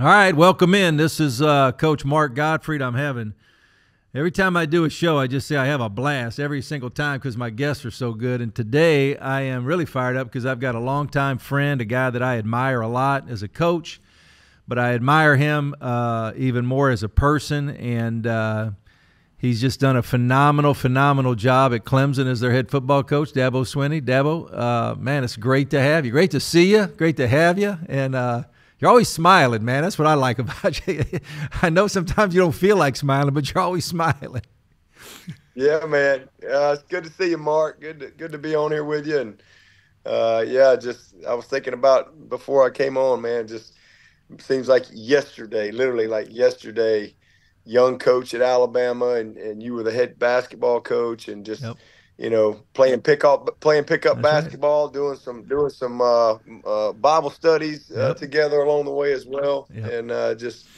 All right, welcome in. This is uh, Coach Mark Gottfried. I'm having every time I do a show, I just say I have a blast every single time because my guests are so good. And today I am really fired up because I've got a longtime friend, a guy that I admire a lot as a coach, but I admire him uh, even more as a person. And uh, he's just done a phenomenal, phenomenal job at Clemson as their head football coach, Dabo Swinney. Dabo, uh, man, it's great to have you. Great to see you. Great to have you. And uh, you're always smiling, man. That's what I like about you. I know sometimes you don't feel like smiling, but you're always smiling. Yeah, man. Uh, it's good to see you, Mark. Good to, good to be on here with you. And uh, yeah, just I was thinking about before I came on, man. Just seems like yesterday, literally like yesterday, young coach at Alabama, and, and you were the head basketball coach, and just yep you know, playing pickup playing pickup That's basketball, right. doing some doing some uh, uh, Bible studies uh, yep. together along the way as well, yep. and uh, just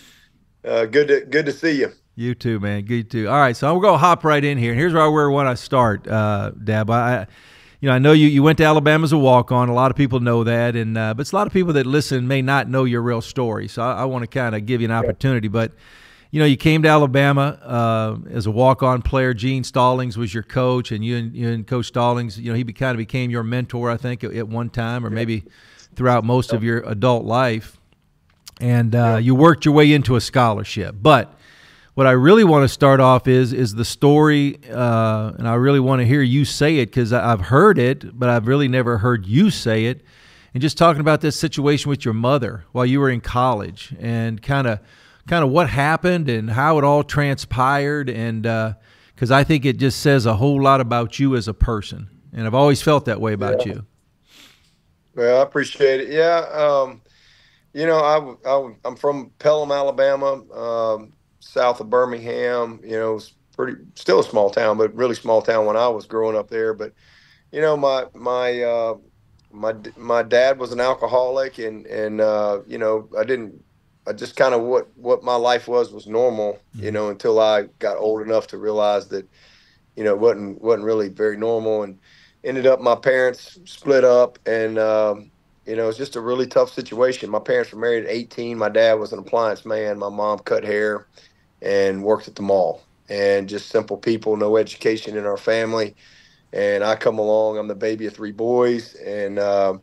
uh, good to good to see you. You too, man. Good too. All right, so I'm gonna hop right in here. And here's where I want to start, uh, Dab. I, you know, I know you, you went to Alabama as a walk on. A lot of people know that, and but it's a lot of people that listen may not know your real story. So I, I want to kind of give you an opportunity, but you know, you came to Alabama uh, as a walk-on player. Gene Stallings was your coach, and you and, you and Coach Stallings, you know, he kind of became your mentor, I think, at, at one time, or maybe throughout most of your adult life. And uh, you worked your way into a scholarship. But what I really want to start off is is the story, uh, and I really want to hear you say it because I've heard it, but I've really never heard you say it. And just talking about this situation with your mother while you were in college, and kind of kind of what happened and how it all transpired, and because uh, I think it just says a whole lot about you as a person, and I've always felt that way about yeah. you. Well, I appreciate it. Yeah, um, you know, I, I am from Pelham, Alabama, um, south of Birmingham. You know, it's pretty still a small town, but really small town when I was growing up there. But you know, my my uh, my my dad was an alcoholic, and and uh, you know, I didn't I just kind of what what my life was was normal, you mm-hmm. know, until I got old enough to realize that, you know, wasn't wasn't really very normal, and ended up my parents split up, and um, you know, it's just a really tough situation. My parents were married at 18. My dad was an appliance man. My mom cut hair, and worked at the mall, and just simple people, no education in our family, and I come along. I'm the baby of three boys, and. Uh,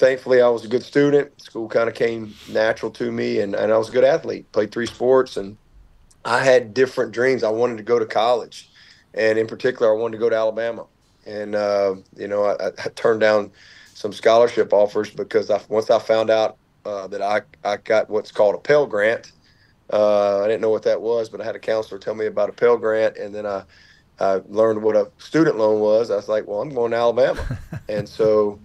thankfully I was a good student. School kind of came natural to me, and, and I was a good athlete. Played three sports, and I had different dreams. I wanted to go to college, and in particular, I wanted to go to Alabama. And uh, you know, I, I, turned down some scholarship offers because I, once I found out uh, that I I got what's called a Pell Grant. Uh, I didn't know what that was, but I had a counselor tell me about a Pell Grant, and then I, I learned what a student loan was. I was like, well, I'm going to Alabama, and so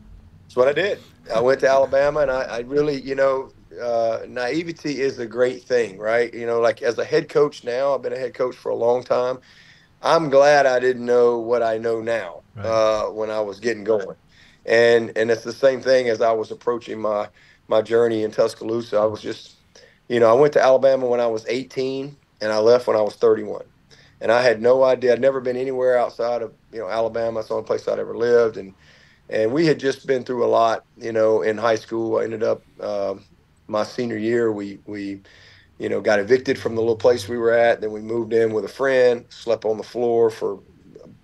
that's what I did. I went to Alabama, and I, I really, you know, uh, naivety is a great thing, right? You know, like as a head coach now, I've been a head coach for a long time. I'm glad I didn't know what I know now right. uh, when I was getting going, and and it's the same thing as I was approaching my my journey in Tuscaloosa. I was just, you know, I went to Alabama when I was 18, and I left when I was 31, and I had no idea. I'd never been anywhere outside of you know Alabama. It's the only place I'd ever lived, and and we had just been through a lot, you know, in high school. I ended up uh, my senior year. We we, you know, got evicted from the little place we were at. Then we moved in with a friend, slept on the floor for,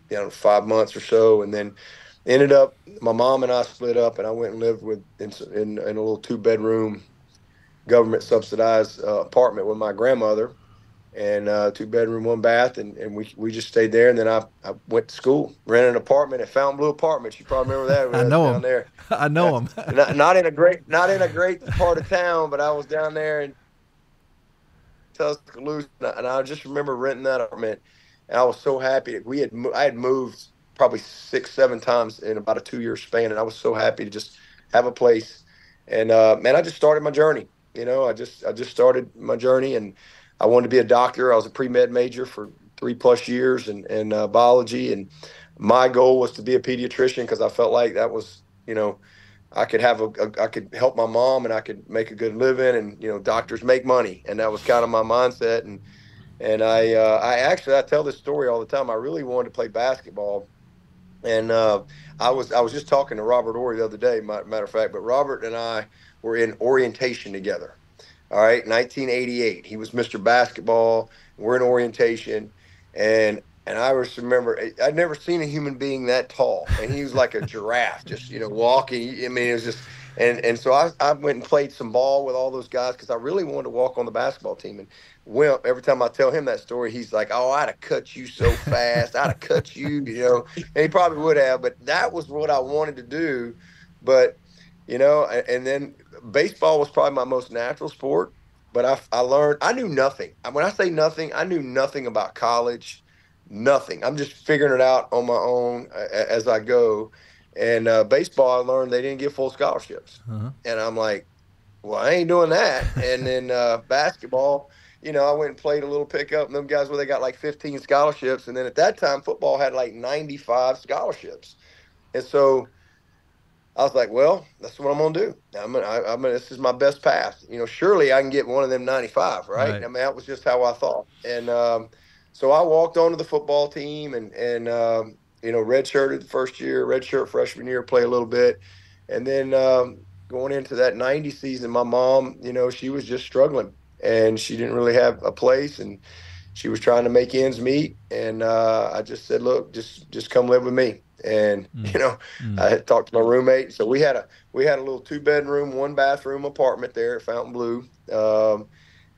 you know, five months or so, and then ended up. My mom and I split up, and I went and lived with in in, in a little two bedroom, government subsidized uh, apartment with my grandmother and uh, two bedroom, one bath, and, and we we just stayed there. And then I, I went to school, rented an apartment at Fountain Blue Apartments. You probably remember that. I know down there. I know them. not, not, in a great not in a great part of town, but I was down there in Tuscaloosa, and I just remember renting that apartment, and I was so happy. That we had I had moved probably six seven times in about a two year span, and I was so happy to just have a place. And uh, man, I just started my journey. You know, I just I just started my journey and I wanted to be a doctor. I was a pre med major for three plus years in, in uh, biology, and my goal was to be a pediatrician because I felt like that was, you know, I could have a, a, I could help my mom and I could make a good living, and you know, doctors make money, and that was kind of my mindset. And and I uh, I actually I tell this story all the time. I really wanted to play basketball, and uh, I was I was just talking to Robert Horry the other day, matter of fact. But Robert and I were in orientation together All right, 1988. He was Mr. Basketball. We're in orientation, and and I just remember I'd never seen a human being that tall, and he was like a giraffe, just you know walking. I mean, it was just and and so I, I went and played some ball with all those guys because I really wanted to walk on the basketball team. And Wimp, every time I tell him that story, he's like, "Oh, I'd have cut you so fast. I'd have cut you," you know. And he probably would have, but that was what I wanted to do. But you know, and then baseball was probably my most natural sport. But I, I learned I knew nothing. When I say nothing, I knew nothing about college, nothing. I'm just figuring it out on my own as I go. And uh, baseball, I learned they didn't give full scholarships, uh-huh. and I'm like, well, I ain't doing that. and then uh, basketball, you know, I went and played a little pickup, and them guys where they got like 15 scholarships, and then at that time, football had like 95 scholarships, and so I was like, well, that's what I'm gonna do. I'm gonna, I, am gonna, this is my best path. You know, surely I can get one of them 95, right? right. I mean, that was just how I thought, and um, so I walked onto the football team, and and um, you know, redshirted the first year, redshirt freshman year, play a little bit. And then um, going into that 90 season, my mom, you know, she was just struggling and she didn't really have a place and she was trying to make ends meet. And uh, I just said, look, just, just come live with me. And, mm. you know, mm. I had talked to my roommate. So we had a, we had a little two bedroom, one bathroom apartment there at Fontainebleau. Um,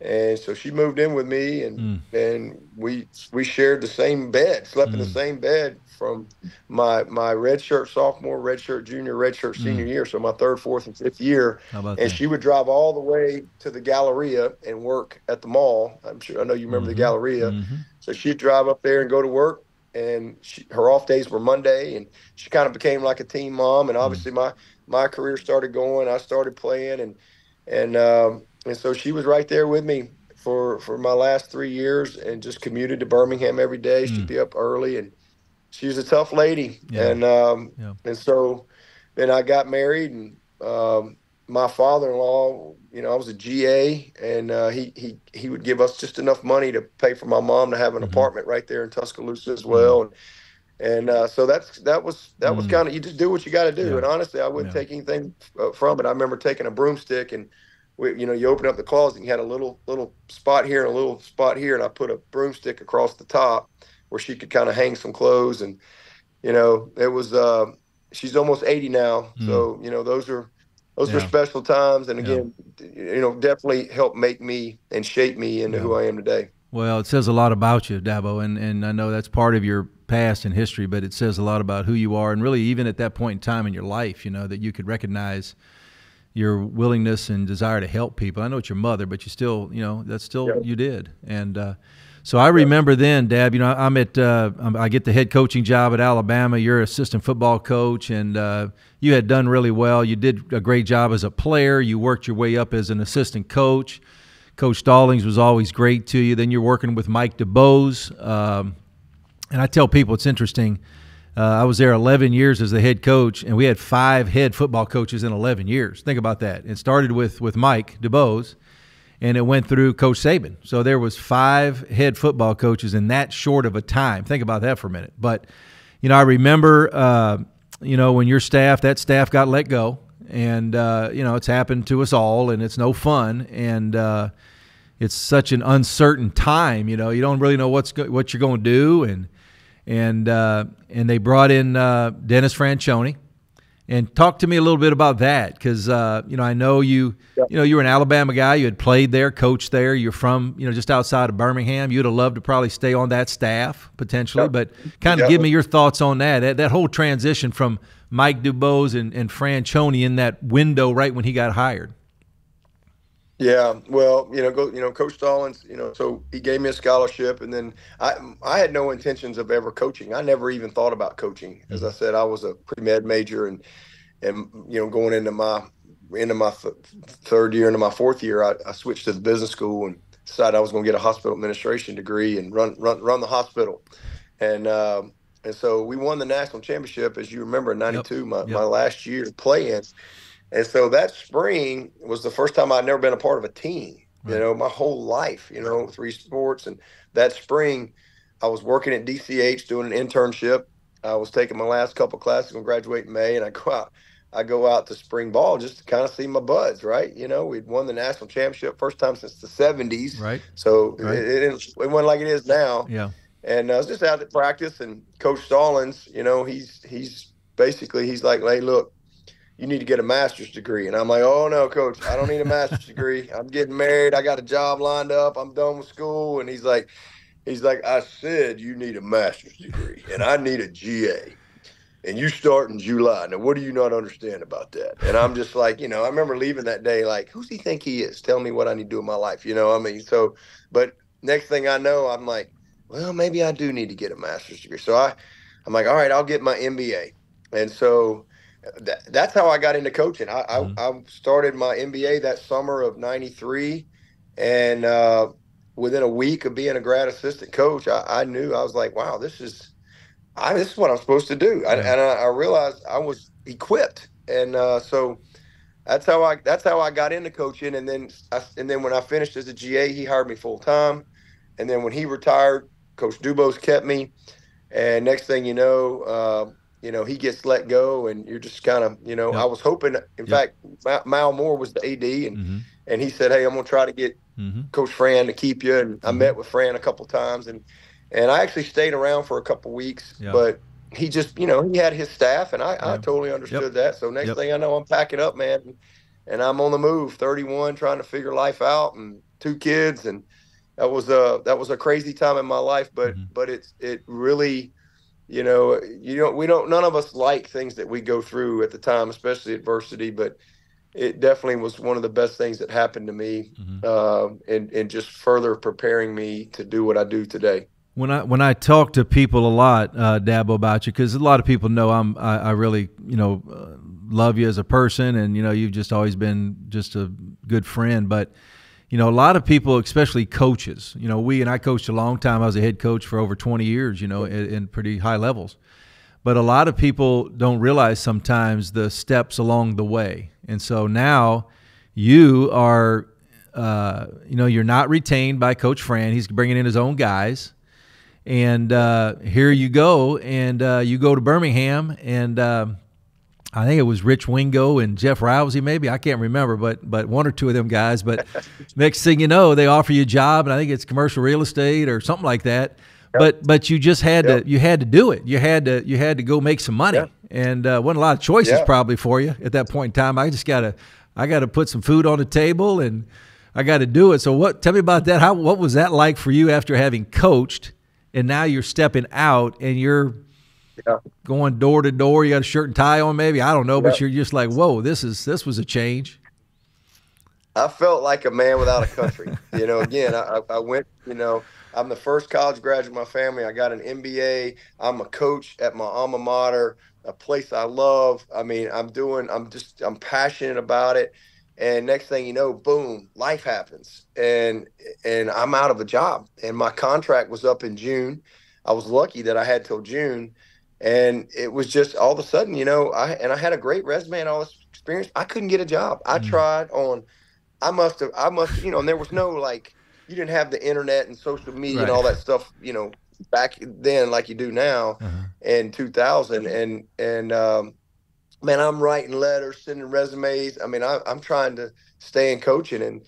and so she moved in with me and mm. and we we shared the same bed slept in the mm. same bed from my my red shirt sophomore red shirt junior red shirt senior mm. year so my third fourth and fifth year and that? she would drive all the way to the galleria and work at the mall i'm sure i know you remember mm-hmm. the galleria mm-hmm. so she'd drive up there and go to work and she, her off days were monday and she kind of became like a team mom and mm. obviously mm. my my career started going i started playing and and um, and so she was right there with me for for my last three years and just commuted to Birmingham every day. She'd mm. be up early and she was a tough lady. Yeah. And um, yeah. and so then I got married and um, my father-in-law, you know, I was a GA and uh, he he he would give us just enough money to pay for my mom to have an mm-hmm. apartment right there in Tuscaloosa as well. Mm-hmm. And and uh, so that's that was that was mm. kind of you just do what you got to do. Yeah. And honestly, I wouldn't take anything uh, from it. I remember taking a broomstick and we, you know, you open up the closet, and you had a little little spot here and a little spot here, and I put a broomstick across the top where she could kind of hang some clothes, and you know, it was. Uh, she's almost 80 now, mm. so you know, those are those yeah. are special times, and again, yeah. you know, definitely helped make me and shape me into yeah. who I am today. Well, it says a lot about you, Dabo, and and I know that's part of your past and history, but it says a lot about who you are, and really even at that point in time in your life, you know, that you could recognize your willingness and desire to help people. I know it's your mother, but you still, you know, that's still yeah. you did. And uh, so I remember then, Dad. You know, I'm at uh, I get the head coaching job at Alabama. You're assistant football coach, and uh, you had done really well. You did a great job as a player. You worked your way up as an assistant coach. Coach Stallings was always great to you. Then you're working with Mike DuBose. Um, and I tell people it's interesting uh, I was there 11 years as the head coach, and we had five head football coaches in 11 years. Think about that. It started with with Mike DuBose, and it went through Coach Saban. So there was five head football coaches in that short of a time. Think about that for a minute. But you know, I remember, uh, you know, when your staff, that staff got let go, and uh, you know, it's happened to us all, and it's no fun, and uh, it's such an uncertain time. You know, you don't really know what's go- what you're going to do, and and uh, and they brought in uh, Dennis Franchione. And talk to me a little bit about that, because uh, you know I know you, yep. you know you were an Alabama guy. You had played there, coached there. You're from you know just outside of Birmingham. You'd have loved to probably stay on that staff potentially, but kind of give me your thoughts on that. that. That whole transition from Mike DuBose and, and Franchione in that window right when he got hired. Yeah, well, you know, go, you know, Coach Stallings, you know, so he gave me a scholarship, and then I, I had no intentions of ever coaching. I never even thought about coaching. As I said, I was a pre med major, and and you know, going into my into my th- third year, into my fourth year, I, I switched to the business school and decided I was going to get a hospital administration degree and run run run the hospital, and um, and so we won the national championship, as you remember, in '92, yep. my yep. my last year playing and so that spring was the first time I'd never been a part of a team, right. you know, my whole life, you know, three sports. And that spring, I was working at DCH doing an internship. I was taking my last couple classes and graduate in May, and I go out. I go out to spring ball just to kind of see my buds, right? You know, we'd won the national championship first time since the '70s, right? So right. It, it, it wasn't like it is now. Yeah. And uh, I was just out at practice, and Coach Stallings, you know, he's he's basically he's like, hey, look, you need to get a master's degree. And I'm like, oh no, coach, I don't need a master's degree. I'm getting married. I got a job lined up. I'm done with school. And he's like, he's like, I said you need a master's degree, and I need a GA and you start in July. Now, what do you not understand about that? And I'm just like, you know, I remember leaving that day like, who's he think he is? Tell me what I need to do in my life. You know, I mean, so, but next thing I know, I'm like, well, maybe I do need to get a master's degree. So I, I'm like, all right, I'll get my MBA. And so that, that's how I got into coaching. I, mm-hmm. I, I, started my MBA that summer of 93. And uh, within a week of being a grad assistant coach, I, I knew I was like, wow, this is, I, this is what I'm supposed to do. I, and I, realized I was equipped. And uh, so that's how I that's how I got into coaching. And then I, and then when I finished as a GA, he hired me full time. And then when he retired, Coach DuBose kept me. And next thing you know, uh, you know, he gets let go, and you're just kind of, you know, yep. I was hoping. In yep. fact, Mal Moore was the AD, and mm-hmm. and he said, "Hey, I'm gonna try to get mm-hmm. Coach Fran to keep you." And mm-hmm. I met with Fran a couple times, and and I actually stayed around for a couple weeks, yep. but he just, you know, he had his staff, and I, I totally understood that. So next thing I know, I'm packing up, man, and I'm on the move, 31, trying to figure life out, and two kids, and that was a that was a crazy time in my life, but mm-hmm. but it's it really you know you don't we don't none of us like things that we go through at the time especially adversity but it definitely was one of the best things that happened to me mm-hmm. uh, and and just further preparing me to do what I do today when I when I talk to people a lot, uh, Dabo, about you, because a lot of people know I'm I, I really you know uh, love you as a person, and you know you've just always been just a good friend. But you know, a lot of people, especially coaches, you know, we and I coached a long time. I was a head coach for over 20 years, you know, in, in pretty high levels. But a lot of people don't realize sometimes the steps along the way. And so now you are, uh, you know, you're not retained by Coach Fran. He's bringing in his own guys. And uh, here you go. And uh, you go to Birmingham and, um, I think it was Rich Wingo and Jeff Rousey, maybe I can't remember, but but one or two of them guys. But next thing you know, they offer you a job, and I think it's commercial real estate or something like that. Yep. But but you just had yep. to you had to do it. You had to you had to go make some money, yep. and uh, wasn't a lot of choices probably for you at that point in time. I just gotta I gotta put some food on the table, and I got to do it. So what? Tell me about that. How what was that like for you after having coached, and now you're stepping out and you're yeah. going door to door. You got a shirt and tie on, maybe I don't know, yeah. but you're just like, whoa, this is this was a change. I felt like a man without a country. you know, again, I, I went. You know, I'm the first college graduate in my family. I got an MBA. I'm a coach at my alma mater, a place I love. I mean, I'm doing. I'm just. I'm passionate about it. And next thing you know, boom, life happens, and and I'm out of a job. And my contract was up in June. I was lucky that I had till June and it was just all of a sudden, you know, I and I had a great resume and all this experience. I couldn't get a job. I mm. tried on. I must have. I must. You know, and there was no like. You didn't have the internet and social media right. and all that stuff. You know, back then like you do now uh-huh. in 2000 and and um, man i'm writing letters sending resumes i mean I, i'm trying to stay in coaching and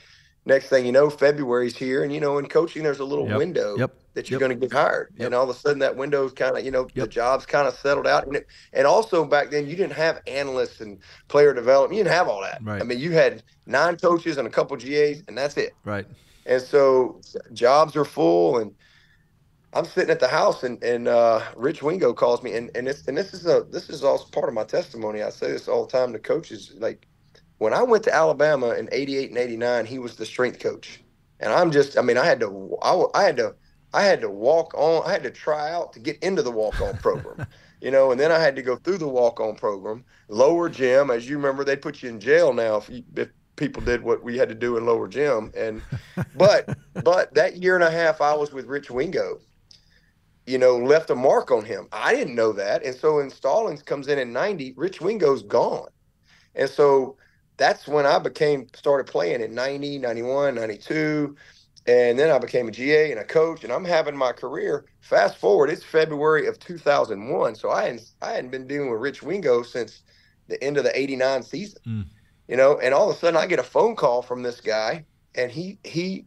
next thing you know february's here and you know in coaching there's a little yep. window yep that you're yep. going to get hired. Yep. And all of a sudden that window's kind of, you know, yep. the job's kind of settled out. And, it, and also back then you didn't have analysts and player development. You didn't have all that. Right. I mean, you had nine coaches and a couple GAs and that's it. Right. And so jobs are full and I'm sitting at the house and, and uh, Rich Wingo calls me and, and it's, and this is a, this is also part of my testimony. I say this all the time to coaches. Like when I went to Alabama in 88 and 89, he was the strength coach. And I'm just, I mean, I had to, I, I had to, I had to walk on. I had to try out to get into the walk on program, you know, and then I had to go through the walk on program. Lower gym, as you remember, they put you in jail now if, you, if people did what we had to do in lower gym. And but but that year and a half I was with Rich Wingo, you know, left a mark on him. I didn't know that, and so when Stallings comes in in '90, Rich Wingo's gone, and so that's when I became started playing in 90, 91, 92 and then I became a GA and a coach, and I'm having my career. Fast forward, it's February of 2001, so I hadn't I hadn't been dealing with Rich Wingo since the end of the '89 season. Mm. You know, and all of a sudden I get a phone call from this guy, and he he.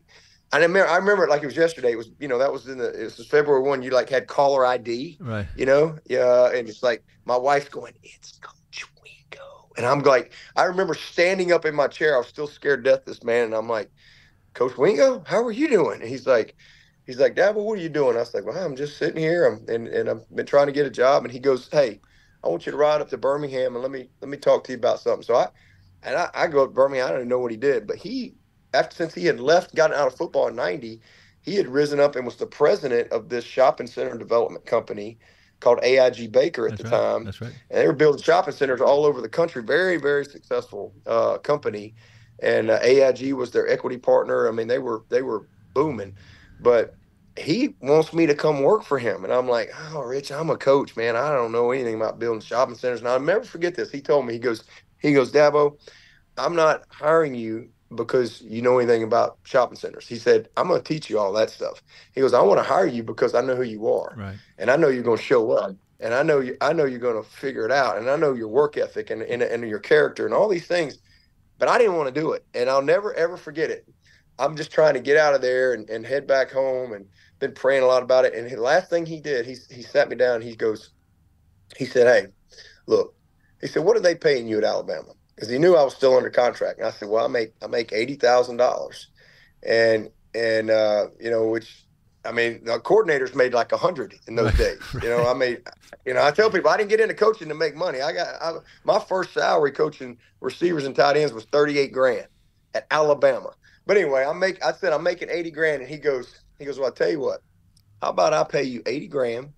I remember, I remember it like it was yesterday. It was, you know, that was in the, it was February one. You like had caller ID, Right. you know, yeah. And it's like my wife's going, it's Coach Wingo, and I'm like, I remember standing up in my chair. I was still scared to death. This man, and I'm like, Coach Wingo, how are you doing? And he's like, he's like, Dad, what are you doing? I was like, well, I'm just sitting here. I'm and, and I've been trying to get a job. And he goes, Hey, I want you to ride up to Birmingham and let me let me talk to you about something. So I and I, I go to Birmingham. I don't even know what he did, but he after since he had left, gotten out of football in '90, he had risen up and was the president of this shopping center development company called AIG Baker at That's the right. time That's right. and they were building shopping centers all over the country. Very, very successful uh, company, and uh, AIG was their equity partner. I mean, they were they were booming, but he wants me to come work for him, and I'm like, oh, Rich, I'm a coach, man. I don't know anything about building shopping centers. And I'll never forget this. He told me, he goes, he goes, Dabo, I'm not hiring you because you know anything about shopping centers. He said, I'm going to teach you all that stuff. He goes, I want to hire you because I know who you are Right. and I know you're going to show up, and I know you, I know you're going to figure it out, and I know your work ethic and, and and your character and all these things. But I didn't want to do it, and I'll never ever forget it. I'm just trying to get out of there and, and head back home, and been praying a lot about it. And the last thing he did, he he sat me down. He goes, he said, "Hey, look," he said, "What are they paying you at Alabama?" Because he knew I was still under contract. And I said, "Well, I make I make eighty thousand dollars," and and uh, you know which I mean, the coordinators made like a hundred in those days. You know, I made, you know, I tell people I didn't get into coaching to make money. I got I, my first salary coaching receivers and tight ends was thirty eight grand at Alabama. But anyway, I make I said I'm making eighty grand, and he goes, he goes, well, I tell you what, how about I pay you eighty grand?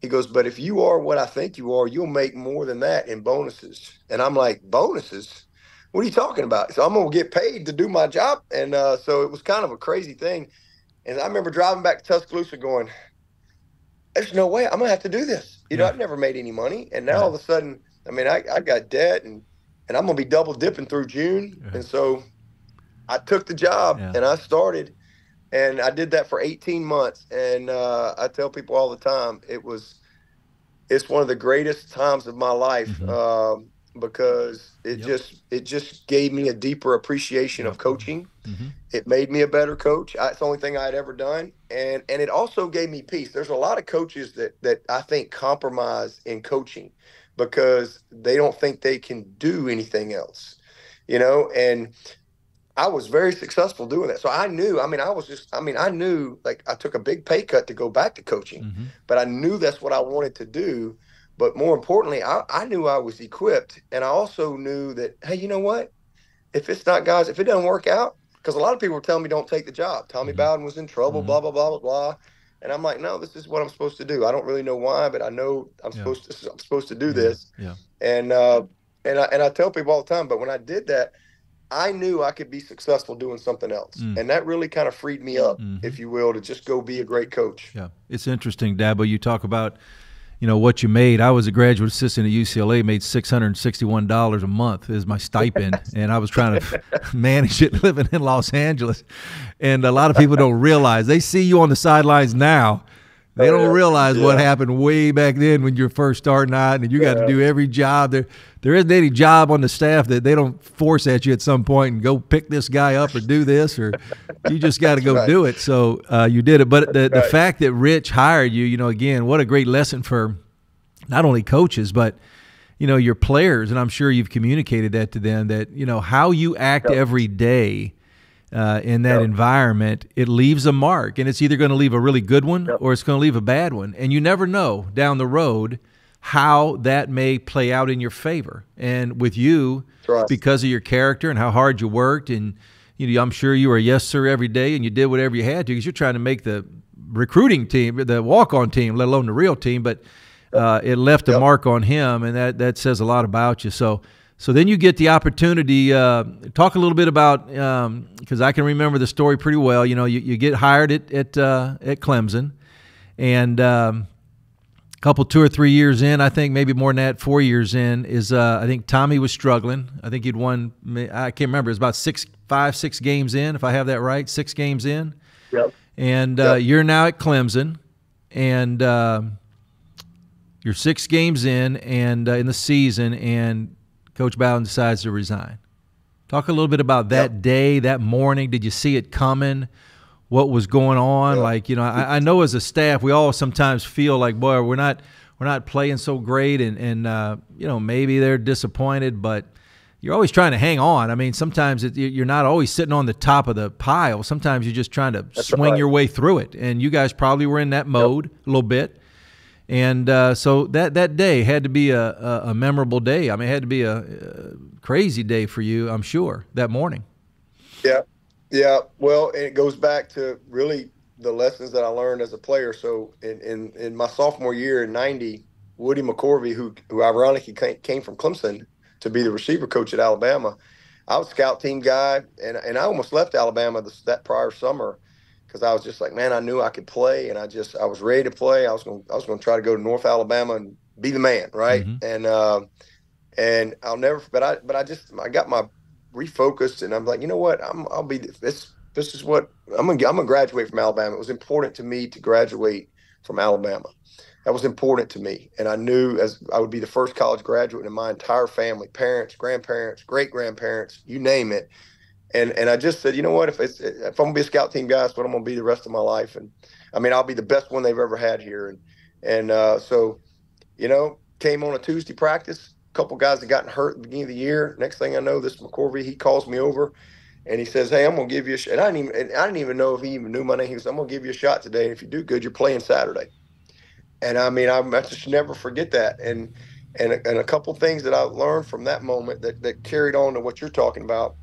He goes, but if you are what I think you are, you'll make more than that in bonuses. And I'm like, bonuses? What are you talking about? So I'm gonna get paid to do my job, and uh, so it was kind of a crazy thing. And I remember driving back to Tuscaloosa going, there's no way I'm going to have to do this. You know, I've never made any money. And now all of a sudden, I mean, I, I got debt and, and I'm going to be double dipping through June. Yeah. And so I took the job Yeah. and I started and I did that for 18 months. And uh, I tell people all the time, it was, it's one of the greatest times of my life. Mhm. Um, because it Yep. just it just gave me a deeper appreciation of Yep. coaching hmm it made me a better coach. I, it's the only thing I had ever done, and and it also gave me peace. There's a lot of coaches that that I think compromise in coaching because they don't think they can do anything else, you know. And I was very successful doing that. So I knew. I mean, I was just. I mean, I knew. Like I took a big pay cut to go back to coaching, hmm but I knew that's what I wanted to do. But more importantly, I, I knew I was equipped, and I also knew that hey, you know what? If it's not guys, if it doesn't work out, because a lot of people were telling me don't take the job. Tommy Mhm. Bowden was in trouble, Mhm. blah blah blah blah blah, and I'm like, no, this is what I'm supposed to do. I don't really know why, but I know I'm Yeah. supposed to. I'm supposed to do Yeah, this, yeah. and uh, and I and I tell people all the time. But when I did that, I knew I could be successful doing something else, Mm. and that really kind of freed me up, Mhm. if you will, to just go be a great coach. Yeah, it's interesting, Dabo. You talk about, you know, what you made. I was a graduate assistant at UCLA, made six hundred and sixty-one dollars a month as my stipend, and I was trying to manage it living in Los Angeles. And a lot of people don't realize they see you on the sidelines now. They don't yeah. realize what happened way back then when you're first starting out, and you got to do every job. There, there isn't any job on the staff that they don't force at you at some point and go pick this guy up or do this, or you just got to go right. do it. So uh, you did it. But the, the fact that Rich hired you, you know, again, what a great lesson for not only coaches but you know your players, and I'm sure you've communicated that to them that you know how you act Yep. every day uh, in that Yep. environment, it leaves a mark, and it's either going to leave a really good one Yep. or it's going to leave a bad one, and you never know down the road how that may play out in your favor. And with you, right. because of your character and how hard you worked, and you know, I'm sure you were a yes sir every day, and you did whatever you had to because you're trying to make the recruiting team, the walk on team, let alone the real team. But uh, it left a mark on him, and that that says a lot about you. So. So then you get the opportunity. Uh, talk a little bit about because I can remember the story pretty well. You know, you, you get hired at at uh, at Clemson, and um, a couple two or three years in, I think maybe more than that, four years in is uh, I think Tommy was struggling. I think he'd won. I can't remember. It was about six, five, six games in, if I have that right. Six games in, Yep. and uh, Yep. you're now at Clemson, and um you're six games in and uh, in the season, and Coach Bowden decides to resign. Talk a little bit about that yep. day, that morning. Did you see it coming? What was going on? Yep. Like, you know, I, I, know as a staff, we all sometimes feel like, boy, we're not we're not playing so great, and and uh, you know maybe they're disappointed, but you're always trying to hang on. I mean, sometimes it, you're not always sitting on the top of the pile. Sometimes you're just trying to That's swing right. your way through it. And you guys probably were in that mode yep. a little bit. And uh, so that that day had to be a, a, a, memorable day. I mean, it had to be a, a, crazy day for you, I'm sure, that morning. Yeah, yeah. Well, and it goes back to really the lessons that I learned as a player. So in in, in my sophomore year in '90, Woody McCorvey, who who ironically came from Clemson, to be the receiver coach at Alabama. I was scout team guy, and and I almost left Alabama this, that prior summer because I was just like, man, I knew I could play, and I just I was ready to play. I was going I was going to try to go to North Alabama and be the man, right? Mm-hmm. And uh, and I'll never, but I but I just I got my refocused, and I'm like, you know what, I'm I'll be this this is what I'm gonna I'm gonna graduate from Alabama. It was important to me to graduate from Alabama that was important to me. And I knew as I would be the first college graduate in my entire family, parents, grandparents, great grandparents, you name it. And and I just said, you know what, if it's if I'm gonna be a scout team guy, that's what I'm gonna be the rest of my life. And I mean, I'll be the best one they've ever had here. And and uh, so, you know, came on a Tuesday practice. A couple guys had gotten hurt at the beginning of the year. Next thing I know, this McCorvey, he calls me over and he says, "Hey, I'm gonna give you a shot." And I didn't even I didn't even know if he even knew my name. He was, "I'm gonna give you a shot today. If you do good, you're playing Saturday." and I mean, I, I just never forget that. And and and a couple things that I learned from that moment that that carried on to what you're talking about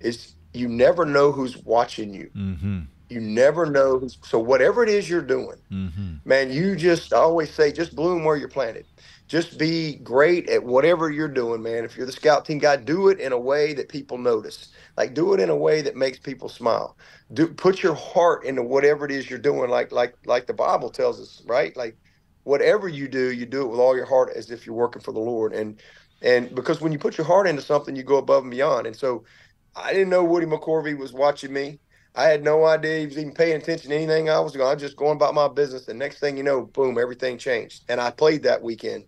is you never know who's watching you. Mm-hmm. You never know. Who's, so whatever it is you're doing, mm-hmm. man, you just I always say just bloom where you're planted. Just be great at whatever you're doing, man. If you're the scout team guy, do it in a way that people notice. Like do it in a way that makes people smile. Do put your heart into whatever it is you're doing. Like like like the Bible tells us, right? Like whatever you do, you do it with all your heart as if you're working for the Lord. And and because when you put your heart into something, you go above and beyond. And so I didn't know Woody McCorvey was watching me. I had no idea he was even paying attention to anything I was going. I was just going about my business. And next thing you know, boom, everything changed. And I played that weekend.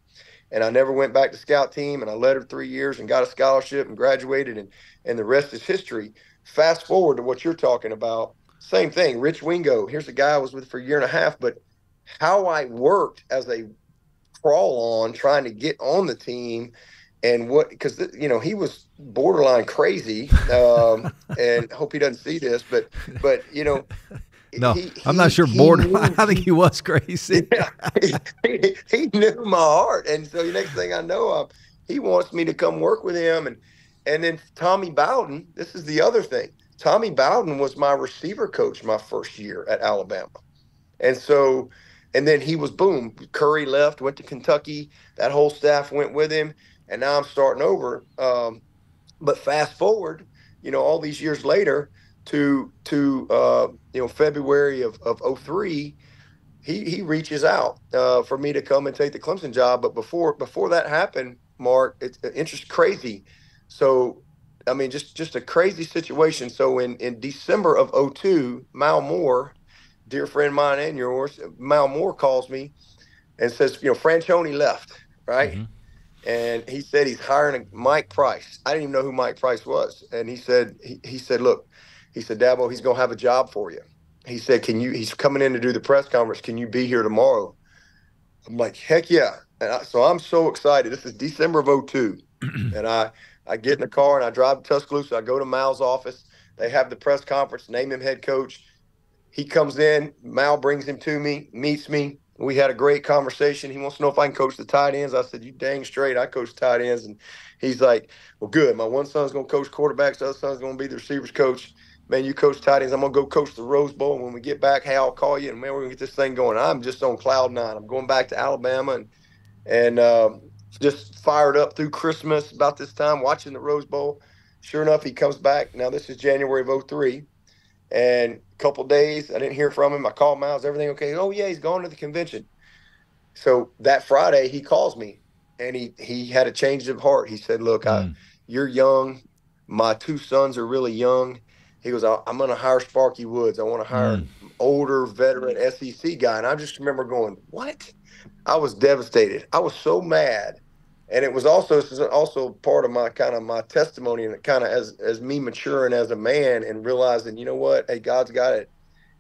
And I never went back to scout team. And I led her three years and got a scholarship and graduated. And and the rest is history. Fast forward to what you're talking about. Same thing. Rich Wingo. Here's a guy I was with for a year and a half, but how I worked as a crawl on trying to get on the team and what because you know he was borderline crazy um, and hope he doesn't see this but but you know no he, i'm not sure borderline i think he was crazy yeah, he, he, knew my heart and so the next thing i know um, he wants me to come work with him and and then tommy bowden this is the other thing tommy bowden was my receiver coach my first year at alabama and so and then he was boom. Curry left, went to Kentucky. That whole staff went with him, and now I'm starting over. Um, but fast forward, you know, all these years later to to uh, you know February of of 03, he he reaches out uh, for me to come and take the Clemson job. But before before that happened, Mark, it's interest crazy. So I mean, just just a crazy situation. So in in December of 02, Mal Moore dear friend mine and yours, Mal Moore calls me and says, you know, Franchione left, right? Mm-hmm. And he said he's hiring a Mike Price. I didn't even know who Mike Price was. And he said, he, he said, look, he said, Dabo, he's going to have a job for you. He said, can you, he's coming in to do the press conference. Can you be here tomorrow? I'm like, heck yeah. And I, so I'm so excited. This is December of 02. and I, I get in the car and I drive to Tuscaloosa. I go to Mal's office. They have the press conference, name him head coach he comes in, Mal brings him to me, meets me. We had a great conversation. He wants to know if I can coach the tight ends. I said, You dang straight, I coach tight ends. And he's like, Well, good. My one son's gonna coach quarterbacks, the other son's gonna be the receivers coach. Man, you coach tight ends. I'm gonna go coach the Rose Bowl. And when we get back, hey, I'll call you and man, we're gonna get this thing going. I'm just on cloud nine. I'm going back to Alabama and and uh, just fired up through Christmas about this time, watching the Rose Bowl. Sure enough, he comes back. Now this is January of 03 and couple days, I didn't hear from him. I called Miles, everything okay? Oh yeah, he's going to the convention. So that Friday, he calls me, and he he had a change of heart. He said, "Look, mm. I, you're young. My two sons are really young." He goes, "I'm going to hire Sparky Woods. I want to hire mm. an older veteran SEC guy." And I just remember going, "What?" I was devastated. I was so mad. And it was also this is also part of my kind of my testimony and kind of as as me maturing as a man and realizing you know what? Hey god's got it.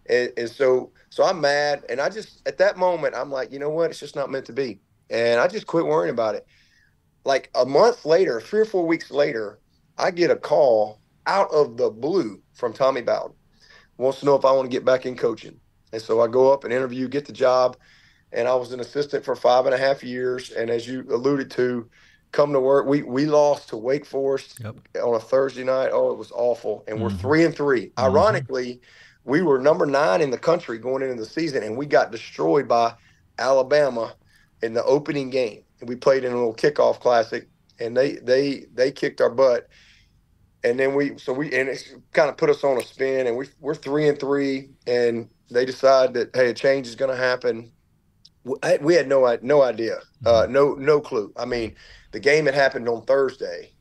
And, and, so so i'm mad. And i just at that moment i'm like you know what? It's just not meant to be. And i just quit worrying about it. Like a month later three or four weeks later i get a call out of the blue from tommy bowden. Wants to know if i want to get back in coaching. And so i go up and interview get the job and I was an assistant for five and a half years. And as you alluded to, come to work. We we lost to Wake Forest yep. on a Thursday night. Oh, it was awful. And mm-hmm. we're three and 3 mm-hmm. Ironically, we were number nine in the country going into the season, and we got destroyed by Alabama in the opening game. And we played in a little kickoff classic, and they they they kicked our butt. And then we so we and it kind of put us on a spin, and we we're three and three, and they decide that hey, a change is going to happen we had no no idea, uh, mm-hmm. no no clue. I mean, the game had happened on Thursday.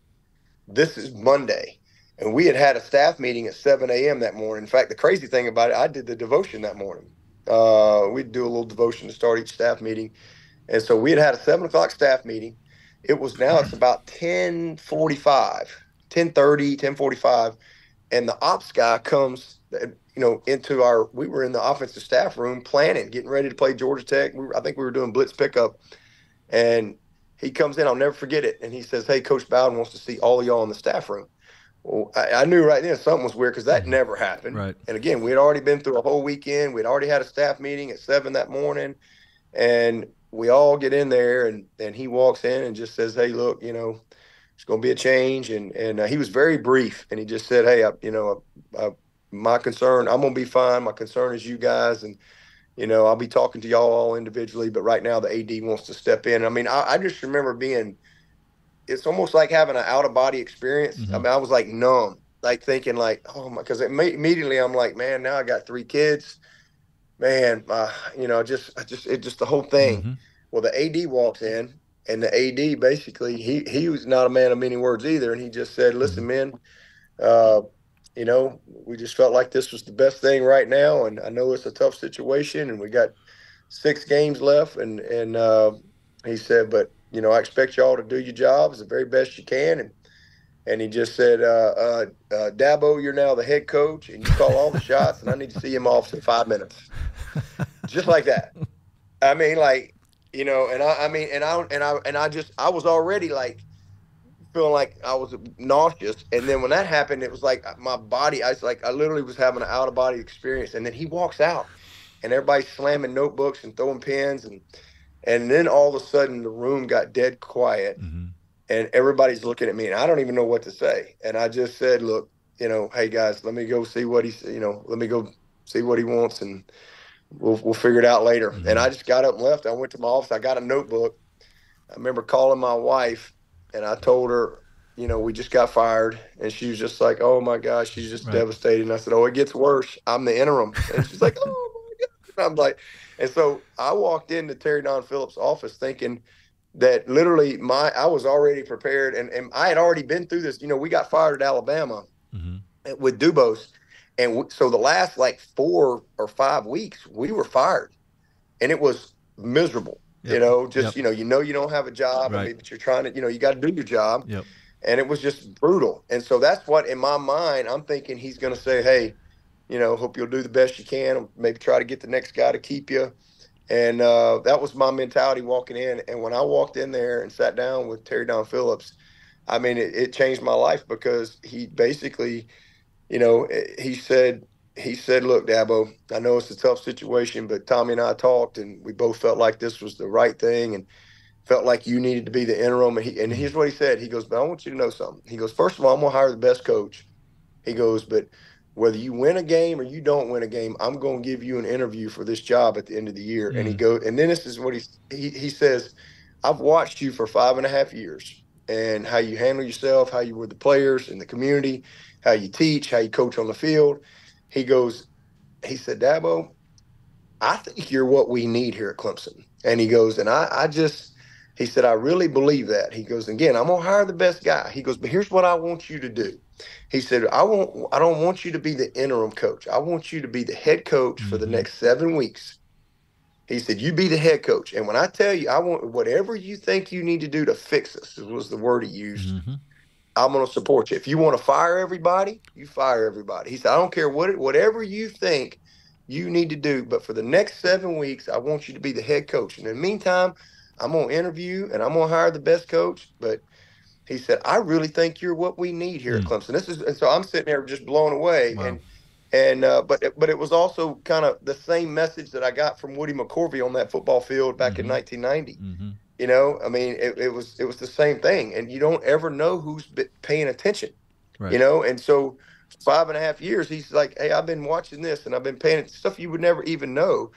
This is Monday, and we had had a staff meeting at 7 a.m. that morning. In fact, the crazy thing about it, I did the devotion that morning. Uh, we'd do a little devotion to start each staff meeting, and so we had had a seven o'clock staff meeting. It was now it's about 10:45, 10:30, 10:45, and the ops guy comes you know, into our, we were in the offensive staff room planning, getting ready to play Georgia Tech. We were, I think we were doing blitz pickup. And he comes in, I'll never forget it. And he says, Hey, Coach Bowden wants to see all of y'all in the staff room. Well, I, I knew right then something was weird because that mm-hmm. never happened. Right. And again, we had already been through a whole weekend. We'd already had a staff meeting at seven that morning. And we all get in there, and, and he walks in and just says, Hey, look, you know, it's going to be a change. And, and uh, he was very brief. And he just said, Hey, I, you know, I, I my concern, I'm gonna be fine. My concern is you guys, and you know, I'll be talking to y'all all individually. But right now, the AD wants to step in. I mean, I, I just remember being. It's almost like having an out of body experience. Mm-hmm. I mean, I was like numb, like thinking like, oh my, because immediately I'm like, man, now I got three kids, man, uh, you know, just, just, it just the whole thing. Mm-hmm. Well, the AD walks in, and the AD basically he he was not a man of many words either, and he just said, listen, mm-hmm. men. Uh, you know, we just felt like this was the best thing right now. And I know it's a tough situation, and we got six games left. And and uh, he said, but you know, I expect y'all to do your jobs the very best you can. And and he just said, uh, uh, uh, Dabo, you're now the head coach, and you call all the shots, and I need to see him off in five minutes, just like that. I mean, like you know, and I, I mean, and I and I and I just I was already like feeling like I was nauseous. And then when that happened, it was like my body, I was like, I literally was having an out of body experience. And then he walks out and everybody's slamming notebooks and throwing pens. And, and then all of a sudden the room got dead quiet mm-hmm. and everybody's looking at me and I don't even know what to say. And I just said, look, you know, hey guys, let me go see what he's, you know, let me go see what he wants and we'll, we'll figure it out later. Mm-hmm. And I just got up and left. I went to my office. I got a notebook. I remember calling my wife and I told her, you know, we just got fired, and she was just like, "Oh my gosh, she's just right. devastated." And I said, "Oh, it gets worse. I'm the interim," and she's like, "Oh my god!" And I'm like, and so I walked into Terry Don Phillips' office thinking that literally my I was already prepared, and and I had already been through this. You know, we got fired at Alabama mm-hmm. with DuBose, and w- so the last like four or five weeks we were fired, and it was miserable. Yep. You know, just yep. you know, you know, you don't have a job, right. I mean, but you're trying to, you know, you got to do your job. Yep. And it was just brutal. And so that's what, in my mind, I'm thinking he's going to say, "Hey, you know, hope you'll do the best you can. Maybe try to get the next guy to keep you." And uh, that was my mentality walking in. And when I walked in there and sat down with Terry Don Phillips, I mean, it, it changed my life because he basically, you know, he said, he said, "Look, Dabo, I know it's a tough situation, but Tommy and I talked, and we both felt like this was the right thing, and felt like you needed to be the interim." And, he, and here's what he said: He goes, "But I want you to know something." He goes, first of all, I'm gonna hire the best coach." He goes, "But whether you win a game or you don't win a game, I'm gonna give you an interview for this job at the end of the year." Mm. And he mm. goes, and then this is what he he he says: "I've watched you for five and a half years." And how you handle yourself, how you were the players in the community, how you teach, how you coach on the field he goes, he said, Dabo, I think you're what we need here at Clemson. And he goes, and I, I just, he said, I really believe that. He goes, again, I'm gonna hire the best guy. He goes, but here's what I want you to do. He said, I won't, I don't want you to be the interim coach. I want you to be the head coach mm-hmm. for the mm-hmm. next seven weeks. He said, "You be the head coach, and when I tell you, I want whatever you think you need to do to fix us." Was the word he used. Mm-hmm. I'm going to support you. If you want to fire everybody, you fire everybody. He said, I don't care what whatever you think you need to do, but for the next seven weeks, I want you to be the head coach. And in the meantime, I'm going to interview and I'm going to hire the best coach. But he said, I really think you're what we need here mm. at hmm. Clemson. This is, and so I'm sitting there just blown away. Wow. And, and, uh, but, but it was also kind of the same message that I got from Woody McCorvey on that football field back mm-hmm. in 1990. Mm-hmm. You know, I mean, it, it, was it was the same thing, and you don't ever know who's paying attention. Right. You know, and so five and a half years, he's like, "Hey, I've been watching this, and I've been paying stuff you would never even know,"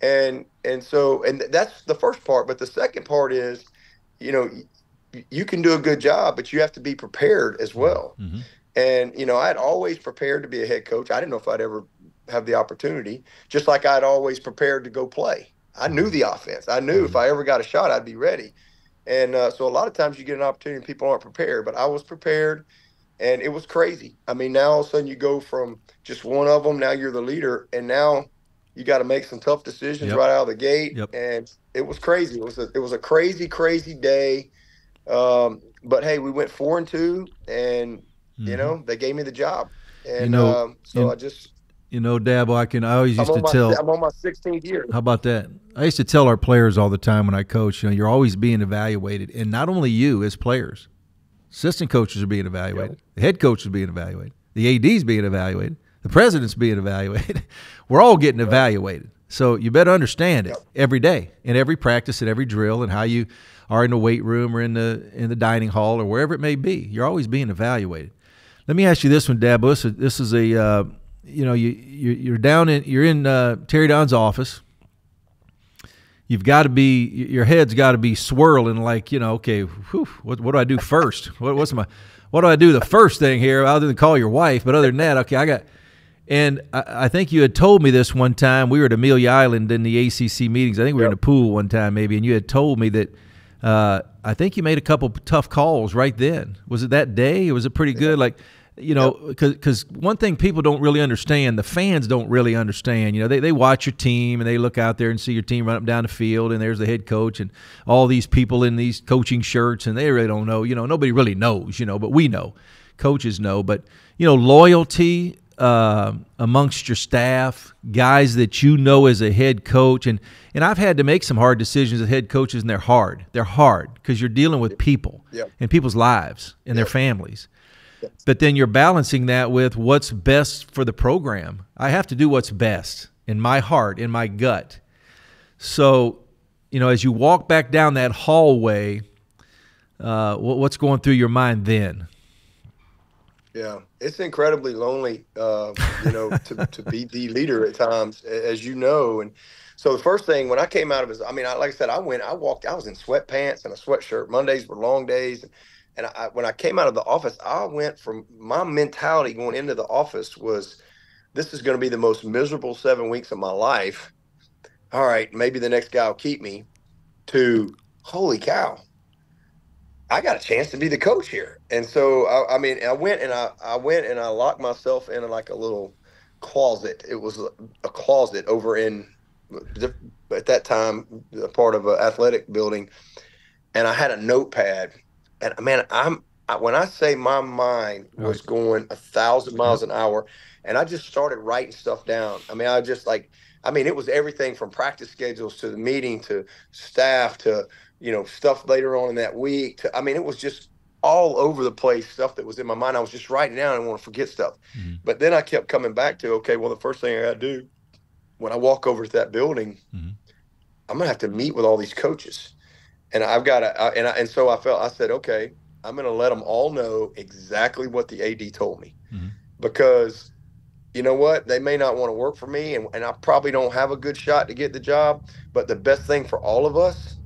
and and so and that's the first part. But the second part is, you know, you can do a good job, but you have to be prepared as well. Mm-hmm. And you know, I'd always prepared to be a head coach. I didn't know if I'd ever have the opportunity, just like I'd always prepared to go play. I knew the offense. I knew if mm-hmm. I ever got a shot, I'd be ready. And uh, so a lot of times you get an opportunity and people aren't prepared, but I was prepared and it was crazy. I mean, now all of a sudden you go from just one of them, now you're the leader, and now you got to make some tough decisions yep. right out of the gate. Yep. And it was crazy. It was a, it was a crazy, crazy day. Um, but hey, we went four and two, and mm-hmm. you know they gave me the job, and you know, um, so I just you know, Dabo, I can. I always used to my, tell. I'm on my 16th year. How about that? I used to tell our players all the time when I coach. You know, you're always being evaluated, and not only you as players, assistant coaches are being evaluated, yep. the head coach is being evaluated, the AD's being evaluated, the president's being evaluated. We're all getting evaluated. So you better understand it yep. every day, in every practice, in every drill, and how you are in the weight room or in the in the dining hall or wherever it may be. You're always being evaluated. Let me ask you this one, Dabo. This is, this is a uh, you know, you you're down in you're in uh, Terry Don's office. You've got to be your head's got to be swirling like you know. Okay, whew, what what do I do first? What, what's my what do I do the first thing here other than call your wife? But other than that, okay, I got. And I, I think you had told me this one time. We were at Amelia Island in the ACC meetings. I think we were yep. in the pool one time maybe, and you had told me that. Uh, I think you made a couple tough calls right then. Was it that day? It was it pretty good? Like you know, because yep. one thing people don't really understand, the fans don't really understand. You know, they, they watch your team and they look out there and see your team run up down the field, and there's the head coach and all these people in these coaching shirts, and they really don't know. You know, nobody really knows. You know, but we know, coaches know. But you know, loyalty uh, amongst your staff, guys that you know as a head coach, and and I've had to make some hard decisions as head coaches, and they're hard. They're hard because you're dealing with people yep. and people's lives and yep. their families but then you're balancing that with what's best for the program. I have to do what's best in my heart, in my gut. So, you know, as you walk back down that hallway, uh, what's going through your mind then? Yeah, it's incredibly lonely, uh, you know, to, to be the leader at times, as you know. And so the first thing when I came out of his, I mean, I, like I said, I went, I walked, I was in sweatpants and a sweatshirt. Mondays were long days. And, and I, when I came out of the office, I went from my mentality going into the office was, this is going to be the most miserable seven weeks of my life. All right, maybe the next guy will keep me. To holy cow, I got a chance to be the coach here. And so I, I mean, I went and I, I went and I locked myself in like a little closet. It was a closet over in at that time a part of an athletic building, and I had a notepad and man, I'm I, when I say my mind was right. going a thousand miles an hour, and I just started writing stuff down. I mean, I just like, I mean, it was everything from practice schedules to the meeting to staff to you know stuff later on in that week. To I mean, it was just all over the place stuff that was in my mind. I was just writing down. I didn't want to forget stuff, mm-hmm. but then I kept coming back to okay, well, the first thing I got to do when I walk over to that building, mm-hmm. I'm gonna have to meet with all these coaches and I've got to, and I, and so I felt I said, okay, I'm going to let them all know exactly what the AD told me, mm-hmm. because you know what, they may not want to work for me, and, and I probably don't have a good shot to get the job, but the best thing for all of us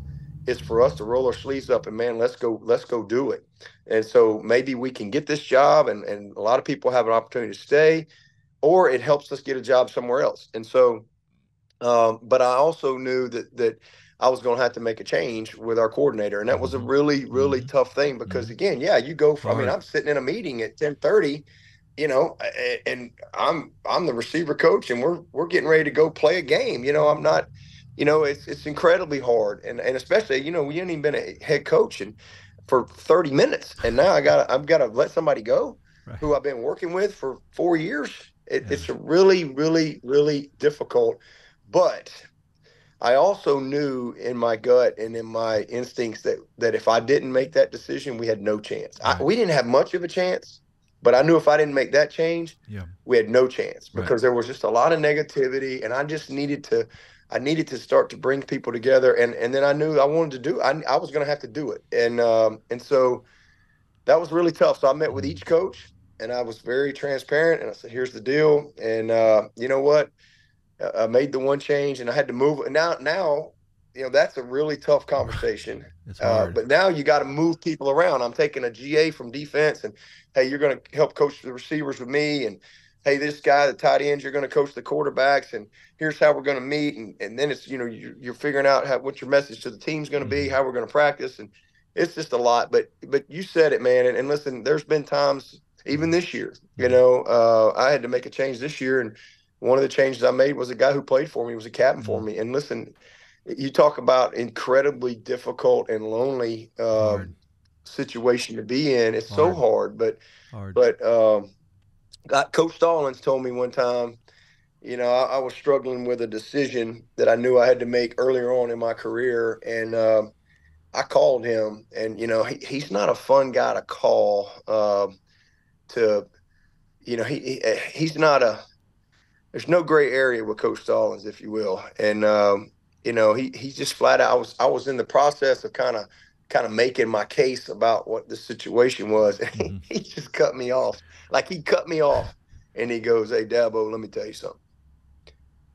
is for us to roll our sleeves up and man, let's go, let's go do it. And so maybe we can get this job, and and a lot of people have an opportunity to stay, or it helps us get a job somewhere else. And so, um, but I also knew that that I was going to have to make a change with our coordinator, and that was a mm-hmm. really, really mm-hmm. tough thing because mm-hmm. again, yeah, you go. From, I mean, I'm sitting in a meeting at ten thirty, you know, and I'm I'm the receiver coach, and we're we're getting ready to go play a game. You know, I'm not, you know, it's it's incredibly hard, and and especially you know we ain't even been a head coach and for 30 minutes, and now I got I've got to let somebody go right. who I've been working with for four years. It, yeah. It's really, really, really difficult, but I also knew in my gut and in my instincts that that if I didn't make that decision, we had no chance. Right. I, we didn't have much of a chance, but I knew if I didn't make that change, yeah. we had no chance because right. there was just a lot of negativity, and I just needed to. I needed to start to bring people together, and and then I knew I wanted to do. I I was going to have to do it, and um and so that was really tough. So I met with mm-hmm. each coach, and I was very transparent, and I said, "Here's the deal," and uh, you know what I made the one change and I had to move. Now, now, you know, that's a really tough conversation. Uh, but now you got to move people around. I'm taking a GA from defense, and hey, you're going to help coach the receivers with me, and hey, this guy, the tight ends, you're going to coach the quarterbacks, and here's how we're going to meet, and and then it's you know you're, you're figuring out how, what your message to the team's going to be, mm-hmm. how we're going to practice, and it's just a lot. But but you said it, man, and, and listen, there's been times even this year, you mm-hmm. know, uh, I had to make a change this year, and one of the changes I made was a guy who played for me, was a captain for mm-hmm. me. And listen, you talk about incredibly difficult and lonely uh, situation to be in. It's hard. so hard, but hard. but um, got Coach Stallings told me one time, you know, I, I, was struggling with a decision that I knew I had to make earlier on in my career, and uh, I called him, and you know, he, he's not a fun guy to call. Uh, to, you know, he, he he's not a there's no gray area with Coach Stallings, if you will. And um, you know, he he's just flat out. I was I was in the process of kind of kind of making my case about what the situation was, and mm-hmm. he just cut me off. Like he cut me off, and he goes, "Hey, Dabo, let me tell you something.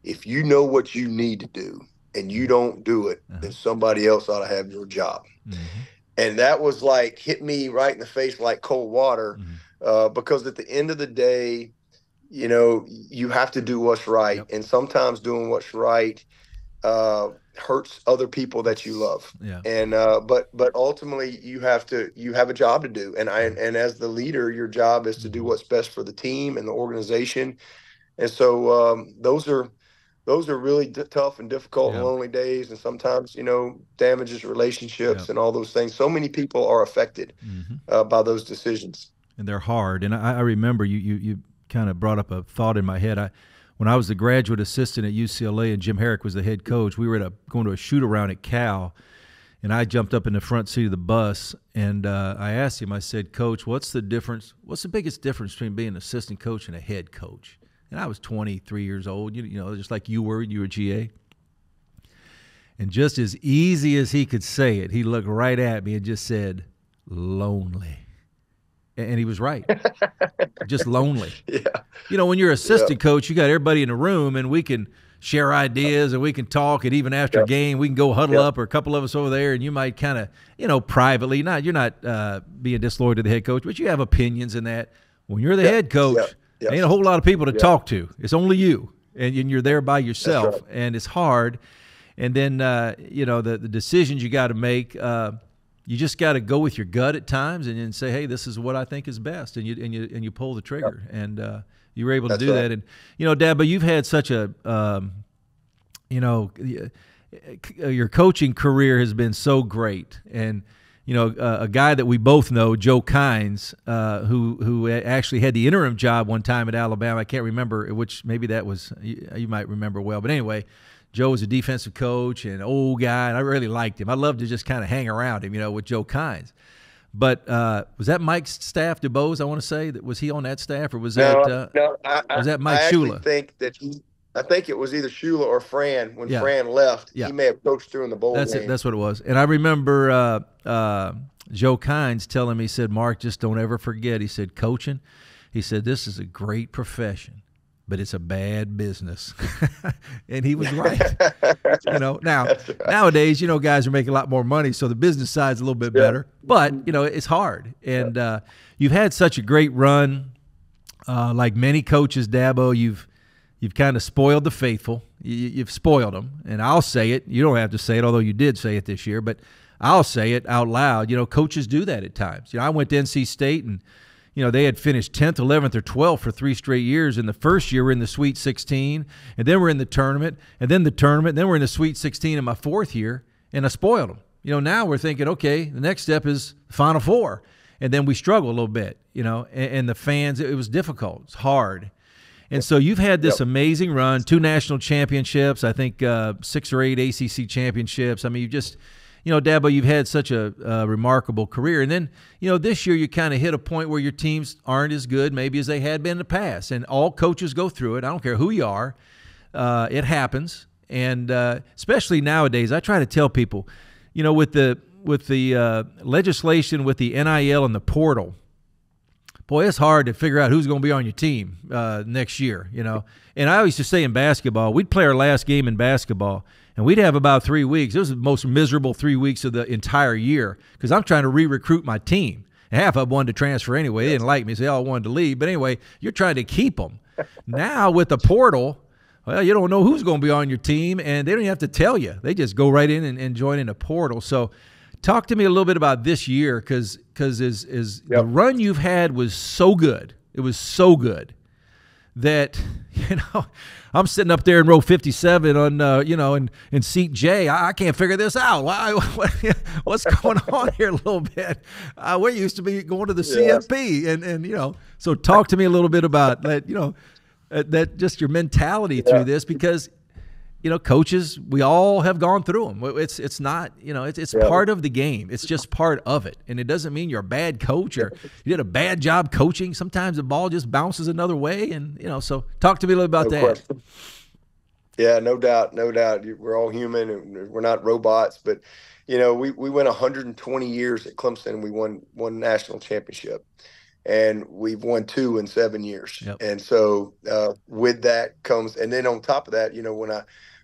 If you know what you need to do and you don't do it, uh-huh. then somebody else ought to have your job." Mm-hmm. And that was like hit me right in the face like cold water, mm-hmm. uh, because at the end of the day you know, you have to do what's right. Yep. And sometimes doing what's right uh, hurts other people that you love. Yeah. And uh, but but ultimately you have to you have a job to do. And I and as the leader, your job is to do mm-hmm. what's best for the team and the organization. And so um, those are those are really d- tough and difficult and lonely days and sometimes you know damages relationships and all those things so many people are affected mm-hmm. uh, by those decisions and they're hard and I, I remember you you you kind of brought up a thought in my head. I, when I was the graduate assistant at UCLA and Jim Herrick was the head coach, we were a, going to a shoot around at Cal, and I jumped up in the front seat of the bus and uh, I asked him. I said, "Coach, what's the difference? What's the biggest difference between being an assistant coach and a head coach?" And I was 23 years old, you, you know, just like you were. You were GA. And just as easy as he could say it, he looked right at me and just said, "Lonely." And he was right. just lonely. Yeah. You know, when you're assistant yeah. coach, you got everybody in the room, and we can share ideas and we can talk. And even after a game, we can go huddle up, or a couple of us over there, and you might kind of, you know, privately. Not you're not uh, being disloyal to the head coach, but you have opinions in that. When you're the head coach, ain't a whole lot of people to talk to. It's only you, and, and you're there by yourself, right. and it's hard. And then uh, you know the the decisions you got to make. Uh, you just got to go with your gut at times and, and say, "Hey, this is what I think is best," and you and you and you pull the trigger, yep. and uh, you were able to do right. that. And you know, Dad, but you've had such a, um, you know, your coaching career has been so great, and you know, uh, a guy that we both know, Joe Kines, uh, who who actually had the interim job one time at Alabama. I can't remember which. Maybe that was you, you might remember well, but anyway. Joe was a defensive coach and old guy, and I really liked him. I loved to just kind of hang around him, you know, with Joe Kines. But uh, was that Mike's staff, DuBose? I want to say that was he on that staff, or was no, that uh, no? I, was that Mike I Shula? I think that he, I think it was either Shula or Fran. When yeah. Fran left, yeah. he may have coached through in the bowl that's game. It, that's what it was. And I remember uh, uh, Joe Kines telling me, he said, "Mark, just don't ever forget." He said, "Coaching," he said, "This is a great profession." But it's a bad business. and he was right. you know, now right. nowadays, you know, guys are making a lot more money, so the business side's a little bit yeah. better. But you know, it's hard. And uh, you've had such a great run. Uh, like many coaches, Dabo, you've you've kind of spoiled the faithful. You, have spoiled them, and I'll say it. You don't have to say it, although you did say it this year. But I'll say it out loud. You know, coaches do that at times. You know, I went to NC State and you know, they had finished 10th, 11th, or 12th for three straight years. In the first year, we're in the Sweet 16, and then we're in the tournament, and then the tournament, and then we're in the Sweet 16 in my fourth year, and I spoiled them. You know, now we're thinking, okay, the next step is Final Four, and then we struggle a little bit. You know, and, and the fans, it was difficult, it's hard. And so you've had this yep. amazing run, two national championships, I think uh, six or eight ACC championships. I mean, you just you know, Dabo, you've had such a, remarkable career. And then, you know, this year you kind of hit a point where your teams aren't as good maybe as they had been in the past. And all coaches go through it. I don't care who you are, uh, it happens. And uh, especially nowadays, I try to tell people, you know, with the with the uh, legislation with the NIL and the portal, boy, it's hard to figure out who's going to be on your team uh, next year. You know, and I always just say in basketball, we'd play our last game in basketball and we'd have about three weeks. It was the most miserable three weeks of the entire year because I'm trying to re-recruit my team. Half of them wanted to transfer anyway. They didn't like me, so they all wanted to leave. But anyway, you're trying to keep them. now with the portal, well, you don't know who's going to be on your team, and they don't even have to tell you. They just go right in and, and join in a portal. So, talk to me a little bit about this year, because because is is yep. the run you've had was so good. It was so good that you know I'm sitting up there in row 57 on uh, you know in in seat J. I, I can't figure this out. Why? What, what's going on here a little bit? Uh, we used to be going to the CFP, and and you know. So talk to me a little bit about that. You know, uh, that just your mentality yeah. through this because you know, coaches, we all have gone through them. It's it's not, you know, it's it's yeah. part of the game. It's just part of it, and it doesn't mean you're a bad coach or you did a bad job coaching. Sometimes the ball just bounces another way, and you know. So talk to me a little about no that. Question. Yeah, no doubt, no doubt. We're all human, and we're not robots. But you know, we we went 120 years at Clemson. We won one national championship and we've won two in seven years. Yep. And so uh, with that comes, and then on top of that, you know, when I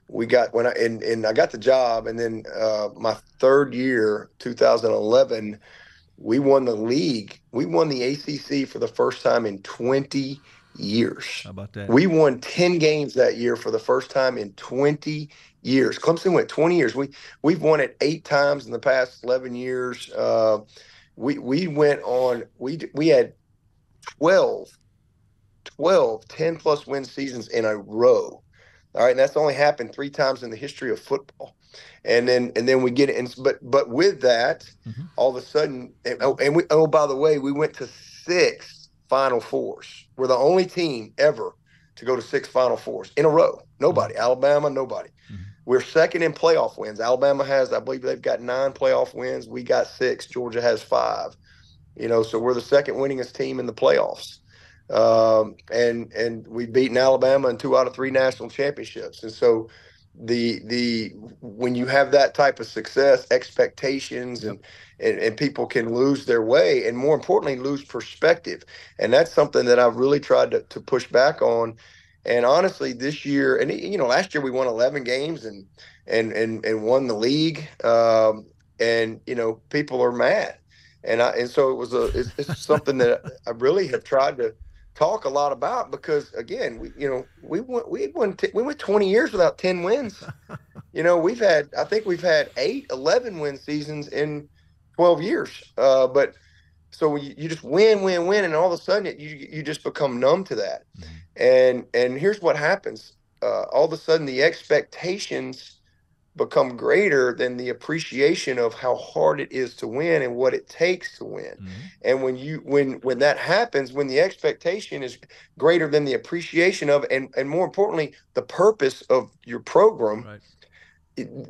we got when I and, and I got the job, and then uh, my third year, 2011, we won the league. We won the ACC for the first time in 20 years. How about that? We won 10 games that year for the first time in 20 years. Clemson went 20 years. We we've won it eight times in the past 11 years. Uh, we we went on. We we had 12, 12, 10 plus win seasons in a row all right, and that's only happened three times in the history of football. And then and then we get it. And but but with that, mm-hmm. all of a sudden, and, oh, and we oh by the way, we went to six Final Fours. We're the only team ever to go to six Final Fours in a row. Nobody, mm-hmm. Alabama, nobody. Mm-hmm. We're second in playoff wins. Alabama has, I believe, they've got nine playoff wins. We got six. Georgia has five. You know, so we're the second winningest team in the playoffs. Um, and and we've beaten Alabama in two out of three national championships. And so the the when you have that type of success, expectations and, and and people can lose their way and more importantly lose perspective. And that's something that I've really tried to, to push back on. And honestly, this year, and you know, last year we won 11 games and and and and won the league. Um, and you know, people are mad, and I and so it was a it's, it's something that I really have tried to talk a lot about because again, we you know we went we went t- we went 20 years without 10 wins. you know, we've had I think we've had eight 11 win seasons in 12 years. Uh, but so you, you just win, win, win, and all of a sudden it, you you just become numb to that. Mm-hmm. And and here's what happens: uh, all of a sudden the expectations become greater than the appreciation of how hard it is to win and what it takes to win. Mm-hmm. And when you when when that happens, when the expectation is greater than the appreciation of and and more importantly, the purpose of your program, right.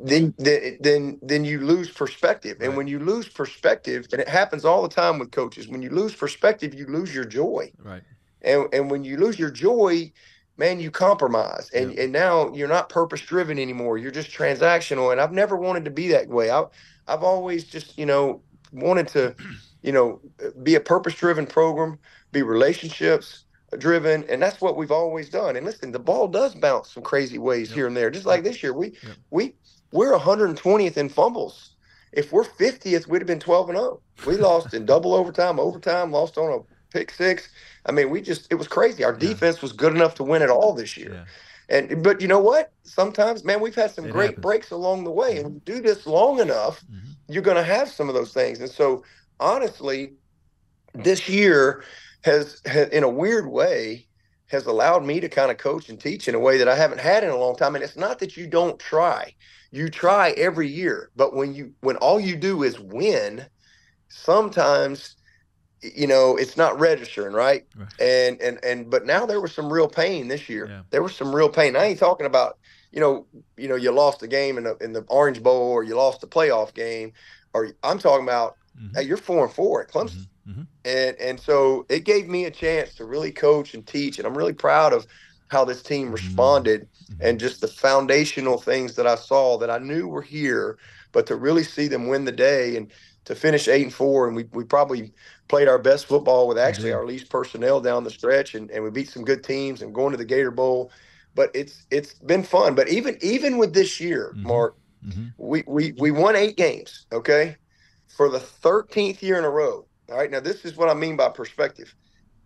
then then then you lose perspective. Right. And when you lose perspective, and it happens all the time with coaches, when you lose perspective, you lose your joy. Right. And and when you lose your joy, man, you compromise and, and now you're not purpose driven anymore. You're just transactional. And I've never wanted to be that way. I, I've always just, you know, wanted to, you know, be a purpose driven program, be relationships driven. And that's what we've always done. And listen, the ball does bounce some crazy ways yep. here and there. Just like this year, we, yep. we, we're 120th in fumbles. If we're 50th, we'd have been 12 and 0. We lost in double overtime, overtime, lost on a pick six. I mean, we just it was crazy. Our yeah. defense was good enough to win it all this year. Yeah. And but you know what? Sometimes, man, we've had some it great happens. breaks along the way. And do this long enough, mm-hmm. you're gonna have some of those things. And so honestly, this year, has, has in a weird way has allowed me to kind of coach and teach in a way that I haven't had in a long time. And it's not that you don't try. You try every year, but when you when all you do is win, sometimes you know it's not registering right? right, and and and but now there was some real pain this year yeah. there was some real pain i ain't talking about you know you know you lost the game in the in the orange bowl or you lost the playoff game or i'm talking about mm-hmm. hey, you're four and four at clemson mm-hmm. Mm-hmm. and and so it gave me a chance to really coach and teach and i'm really proud of how this team mm-hmm. responded mm-hmm. and just the foundational things that i saw that i knew were here but to really see them win the day and to finish eight and four, and we, we probably played our best football with actually our least personnel down the stretch, and, and we beat some good teams and going to the Gator Bowl. But it's it's been fun. But even even with this year, mm-hmm. Mark, mm-hmm. we, we we won eight games. Okay, for the thirteenth year in a row. All right, now this is what I mean by perspective.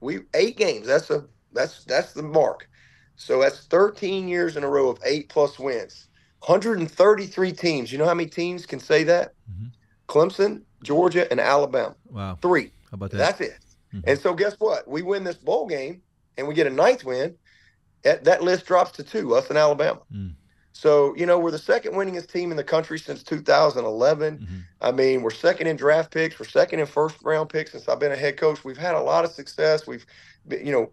We eight games. That's a that's that's the mark. So that's 13 years in a row of eight plus wins. 133 teams. You know how many teams can say that? Mm-hmm. Clemson, Georgia, and Alabama. Wow. Three. How about that? That's it. Mm-hmm. And so guess what? We win this bowl game and we get a ninth win. That, that list drops to two, us and Alabama. Mm. So, you know, we're the second winningest team in the country since 2011. Mm-hmm. I mean, we're second in draft picks. We're second in first round picks since I've been a head coach. We've had a lot of success. We've, you know,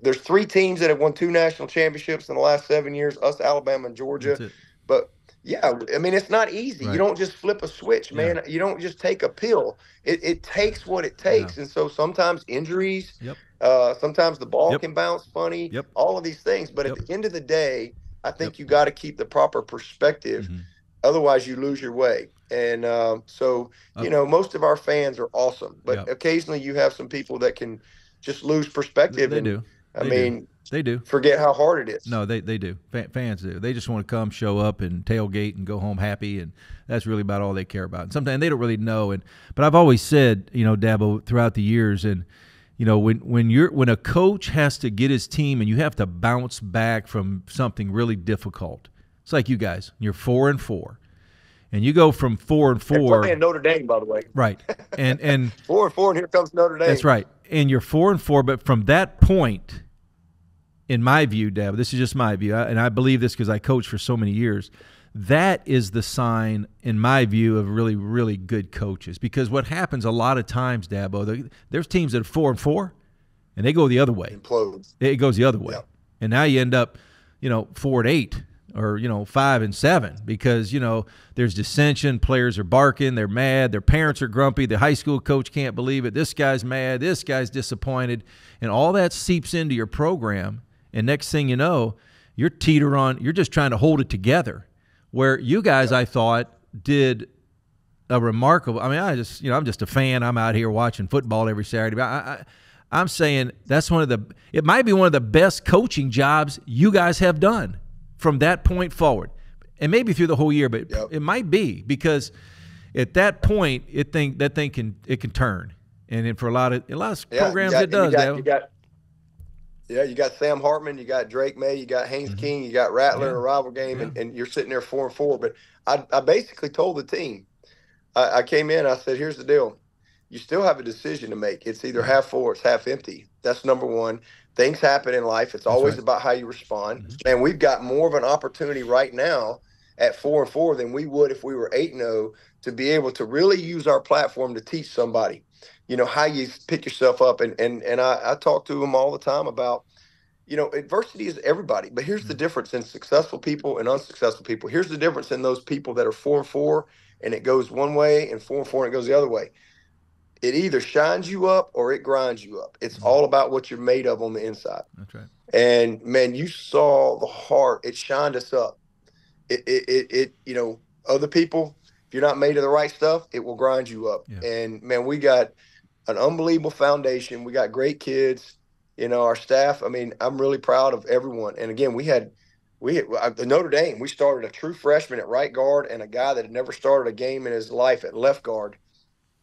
there's three teams that have won two national championships in the last seven years us, Alabama, and Georgia. But yeah, I mean it's not easy. Right. You don't just flip a switch, man. Yeah. You don't just take a pill. It, it takes what it takes, yeah. and so sometimes injuries. Yep. Uh, sometimes the ball yep. can bounce funny. Yep. All of these things, but at the end of the day, I think you got to keep the proper perspective. Mm-hmm. Otherwise, you lose your way. And um, so, you know, most of our fans are awesome, but occasionally you have some people that can just lose perspective. They and, do. I mean, do. They do. Forget how hard it is. No, they, they do. fans do. They just want to come, show up, and tailgate and go home happy, and that's really about all they care about. And sometimes they don't really know. And but I've always said, you know, Dabo, throughout the years, and you know, when when you're when a coach has to get his team and you have to bounce back from something really difficult, it's like you guys. You're four and four, and you go from four and four. And Notre Dame, by the way. Right, and and four and four, and here comes Notre Dame. That's right, and you're four and four, but from that point in my view, Deb, this is just my view, and I believe this because I coached for so many years. That is the sign, in my view, of really, really good coaches. Because what happens a lot of times, Dabo, there's teams that are four and four, and they go the other way. Implodes. It goes the other way, yeah. and now you end up, you know, four and eight, or you know, five and seven, because you know there's dissension. Players are barking, they're mad, their parents are grumpy. The high school coach can't believe it. This guy's mad. This guy's disappointed, and all that seeps into your program and next thing you know, you're teeter on, you're just trying to hold it together. Where you guys, I thought, did a remarkable. I mean, I just, you know, I'm just a fan. I'm out here watching football every Saturday. But I, I, I'm saying that's one of the. It might be one of the best coaching jobs you guys have done from that point forward, and maybe through the whole year. But yep. it might be because at that point, it think that thing can it can turn, and then for a lot of a lot of yeah, programs, got, it does. You got, you got, yeah, you got Sam Hartman, you got Drake Maye, you got Haynes mm-hmm. King, you got Rattler yeah. in a rival game, yeah. and, and you're sitting there four and four. But I, I basically told the team, I, I came in, I said, here's the deal. You still have a decision to make. It's either half full or it's half empty. That's number one. Things happen in life. It's always right. about how you respond. Mm-hmm. And we've got more of an opportunity right now at four and four than we would if we were eight and zero oh to be able to really use our platform to teach somebody you know how you pick yourself up and and and I, I talk to them all the time about you know adversity is everybody but here's the mm. difference in successful people and unsuccessful people. Here's the difference in those people that are four and four and it goes one way and four and four and it goes the other way. It either shines you up or it grinds you up. It's mm-hmm. all about what you're made of on the inside. That's right. And man you saw the heart it shined us up. It it, it, it you know other people if you're not made of the right stuff it will grind you up. Yeah. and man we got an unbelievable foundation. We got great kids. You know, our staff. I mean, I'm really proud of everyone. And again, we had we had, uh, the Notre Dame. We started a true freshman at right guard and a guy that had never started a game in his life at left guard,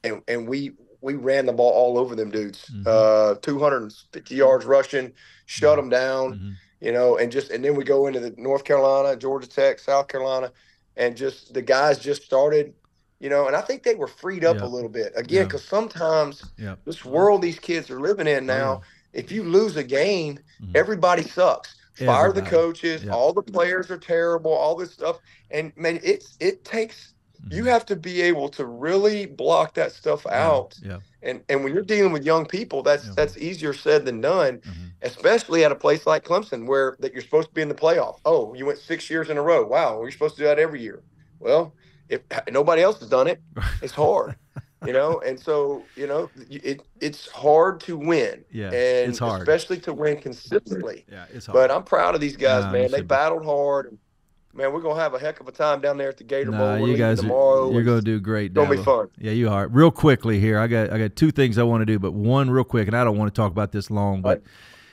and and we we ran the ball all over them dudes. Mm-hmm. Uh, 250 yards rushing, shut mm-hmm. them down. Mm-hmm. You know, and just and then we go into the North Carolina, Georgia Tech, South Carolina, and just the guys just started you know, and I think they were freed up Yeah. a little bit again Yeah. because sometimes Yeah. this world these kids are living in Oh, now, if you lose a game, Mhm. everybody sucks. Fire the coaches, Yeah. all the players are terrible, all this stuff, and man, it's it takes. You Mhm. have to be able to really block that stuff out, Yeah. and and when you're dealing with young people, that's Yeah. that's easier said than done Mhm. especially at a place like Clemson where that you're supposed to be in the playoff. Oh, you went six years in a row. Wow, you're supposed to do that every year. Well, if nobody else has done it, it's hard, you know. And so, you know, it it's hard to win, Yeah. and it's hard. especially to win consistently. Yeah. It's hard. But I'm proud of these guys, you man. They be. battled hard. Man, we're gonna have a heck of a time down there at the Gator Nah, Bowl. We're you guys, are, you're going to do great. It's gonna be fun. Yeah, you are. Real quickly here, I got I got two things I want to do, but one real quick, and I don't want to talk about this long, but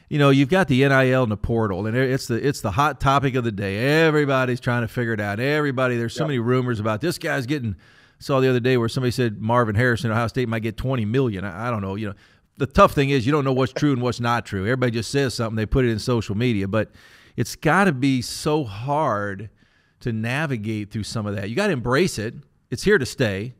you know, you've got the NIL and the portal, and it's the it's the hot topic of the day. Everybody's trying to figure it out. Everybody, there's so Yep. many rumors about this guy's getting. Saw the other day where somebody said Marvin Harrison, Ohio State might get 20 million. I, I don't know. You know, the tough thing is you don't know what's true and what's not true. Everybody just says something, they put it in social media, but it's got to be so hard to navigate through some of that. You got to embrace it. It's here to stay,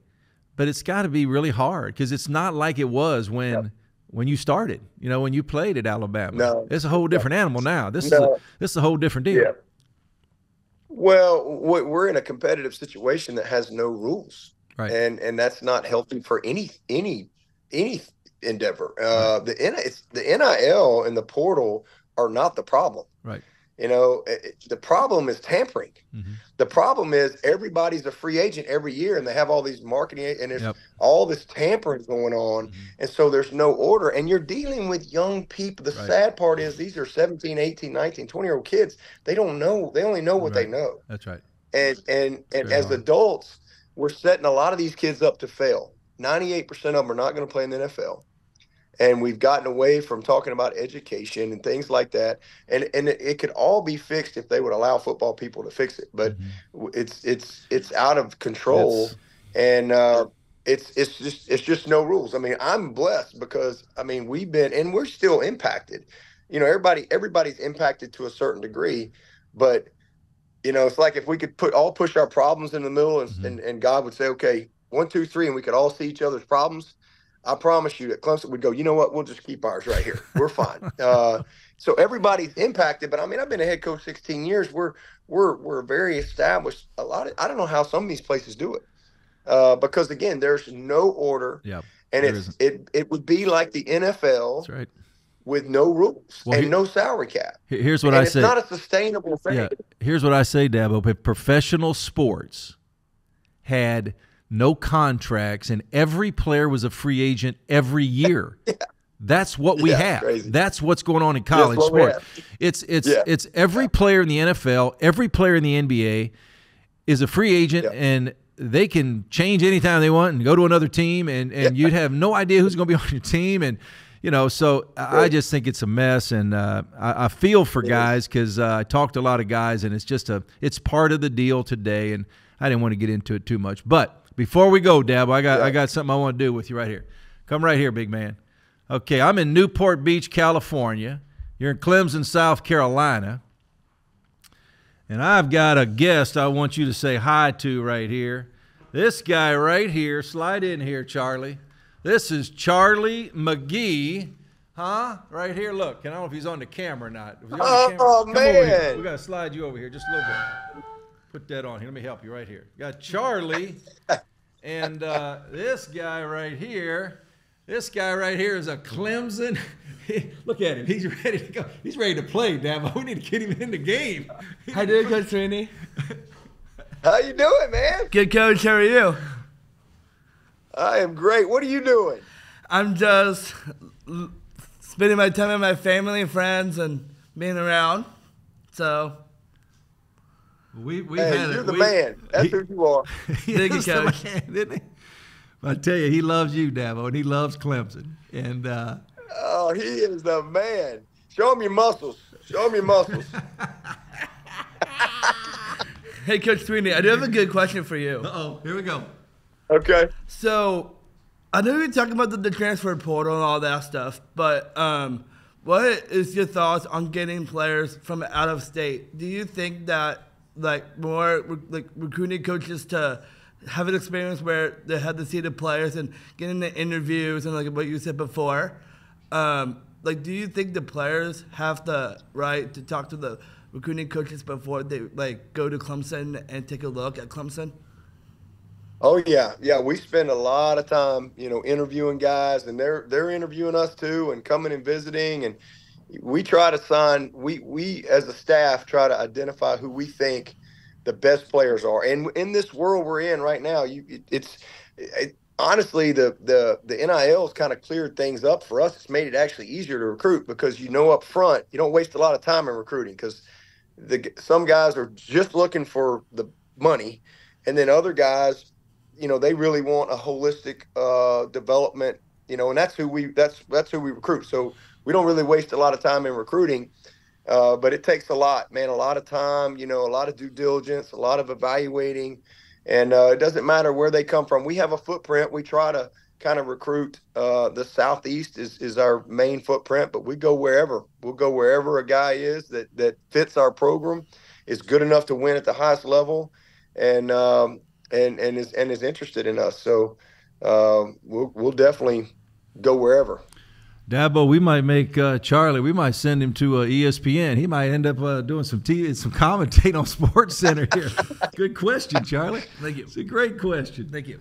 but it's got to be really hard because it's not like it was when Yep. When you started. You know, when you played at Alabama. No. it's a whole different animal now. This is a, this is a whole different deal. Yeah. Well, we- we're in a competitive situation that has no rules, Right. and and that's not healthy for any any any endeavor. Uh, the the NIL and the portal are not the problem. Right. You know, it, the problem is tampering. Mhm. The problem is everybody's a free agent every year, and they have all these marketing and there's Yep. all this tampering going on, Mhm. and so there's no order. And you're dealing with young people. The Right. sad part is these are 17, 18, 19, 20 year old kids. They don't know. They only know what they know. That's right. And and and as adults, we're setting a lot of these kids up to fail. 98% of them are not going to play in the NFL. And we've gotten away from talking about education and things like that. And and it, it could all be fixed if they would allow football people to fix it. But Mhm. it's it's it's out of control It's- and uh, it's it's just it's just no rules. I mean, I'm blessed because I mean we've been and we're still impacted. You know, everybody everybody's impacted to a certain degree, but you know, it's like if we could put all push our problems in the middle and, Mhm. and, and God would say, okay, one, two, three, and we could all see each other's problems. I promise you that Clemson would go, you know what, we'll just keep ours right here. We're fine. uh, so everybody's impacted, but I mean, I've been a head coach 16 years. We're we're we're very established. A lot of I don't know how some of these places do it. Uh, because again, there's no order, Yeah. and it's isn't. it it would be like the NFL That's right. with no rules Well, and he- no salary cap. Here's what and I it's say. not a sustainable thing. Yeah, here's what I say, Dabo. If professional sports had no contracts and every player was a free agent every year, that's what we Yeah, have. crazy. That's what's going on in college sports. It's it's Yeah. it's every player in the NFL, every player in the NBA is a free agent Yeah. and they can change anytime they want and go to another team and, and you'd have no idea who's going to be on your team and you know so I just think it's a mess and uh, I, I feel for guys because uh, I talked to a lot of guys and it's just a it's part of the deal today and I didn't want to get into it too much but before we go Dabo I got I got something I want to do with you right here come right here big man okay I'm in Newport Beach California you're in Clemson South Carolina and I've got a guest I want you to say hi to right here. This guy right here, slide in here, Charlie. This is Charlie McGee. Huh? Right here, look. And I don't know if he's on the camera or not. If he's on Oh, camera- come man. We got to slide you over here just a little bit. Put that on here. Let me help you right here. You got Charlie and uh, this guy right here. This guy right here is a Clemson. Look at him. He's ready to go. He's ready to play, Dabo. We need to get him in the game. How you doing, Coach Sweeney? How you doing, man? Good, Coach. How are you? I am great. What are you doing? I'm just spending my time with my family and friends and being around. So, We, we've Hey, had you're it. the We- man. That's he- who you are. he Thank you, is the Coach. man, isn't he? I tell you, he loves you, Dabo, and he loves Clemson. And uh, Oh, he is the man. Show him your muscles. Show him your muscles. hey, Coach Sweeney, I do have a good question for you. oh, here we go. Okay. So, I know you're talking about the, the transfer portal and all that stuff, but um, what is your thoughts on getting players from out of state? Do you think that like more like recruiting coaches to have an experience where they had to see the players and getting the interviews and like what you said before. Um, like, do you think the players have the right to talk to the recruiting coaches before they like go to Clemson and take a look at Clemson? Oh yeah, yeah. We spend a lot of time, you know, interviewing guys, and they're they're interviewing us too, and coming and visiting, and we try to sign. We we as a staff try to identify who we think the best players are, and in this world we're in right now, you it, it's it, honestly the the the NIL has kind of cleared things up for us. It's made it actually easier to recruit because you know up front you don't waste a lot of time in recruiting because the some guys are just looking for the money, and then other guys you know they really want a holistic uh, development you know and that's who we that's that's who we recruit so we don't really waste a lot of time in recruiting uh, but it takes a lot man a lot of time you know a lot of due diligence a lot of evaluating and uh, it doesn't matter where they come from we have a footprint we try to kind of recruit uh, the southeast is, is our main footprint but we go wherever we'll go wherever a guy is that that fits our program is good enough to win at the highest level and um, and and is and is interested in us. So um, we'll we'll definitely go wherever. Dabo, we might make uh, Charlie. We might send him to uh, ESPN. He might end up uh, doing some TV, some commentating on SportsCenter here. Good question, Charlie. Thank you. It's a great question. Thank you.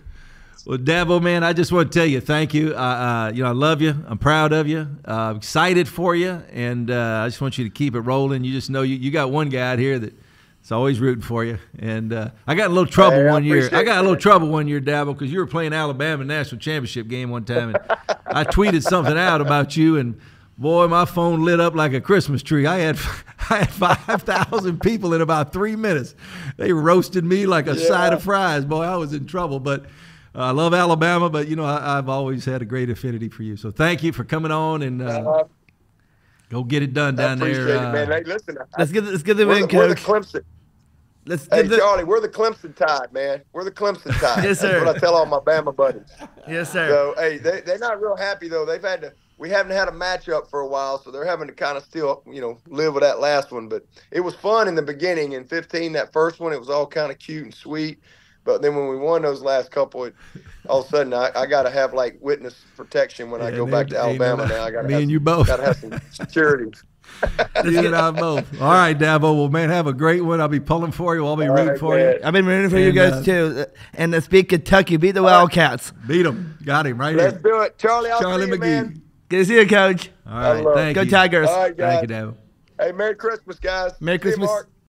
Well, Dabo, man, I just want to tell you, thank you. Uh, you know, I love you. I'm proud of you. Uh, excited for you, and uh, I just want you to keep it rolling. You just know you, you got one guy out here that it's always rooting for you. And uh, I got a little trouble Hey, one year. I got a little that. trouble one year, Dabo, because you were playing Alabama national championship game one time, and I tweeted something out about you, and boy, my phone lit up like a Christmas tree. I had I had five thousand people in about three minutes. They roasted me like a side of fries. Boy, I was in trouble, but. uh, I love Alabama, but you know I, I've always had a great affinity for you. So thank you for coming on and uh, Uh, go get it done I down appreciate there. it, uh. Hey, listen, Let's get let's get them in, the, we're the coach. Let's Hey, the, Charlie, we're the Clemson Tide, man. We're the Clemson Tide. Yes, sir. That's what I tell all my Bama buddies. yes, sir. So, hey, they, they're not real happy though. They've had to. We haven't had a matchup for a while, so they're having to kind of still, you know, live with that last one. But it was fun in the beginning. In 15, that first one, it was all kind of cute and sweet. But then when we won those last couple, it, all of a sudden I, I got to have like witness protection when I go back to Alabama no- now. I got to me have, and you both. Got to have some security. You and I both. All right, Dabo. Well, man, have a great one. I'll be pulling for you. I'll be All rooting right, for man. you. I've been rooting for you guys uh, too. And let's beat Kentucky, beat the Wildcats. Beat them. Got him right Let's here. do it, Charlie. I'll Charlie see you, McGee. man. Good to see you, coach. All right. love it. Thank Go you. Tigers. All right, guys. Thank you, Dabo. Hey, Merry Christmas, guys. Merry See you, Christmas. Mark.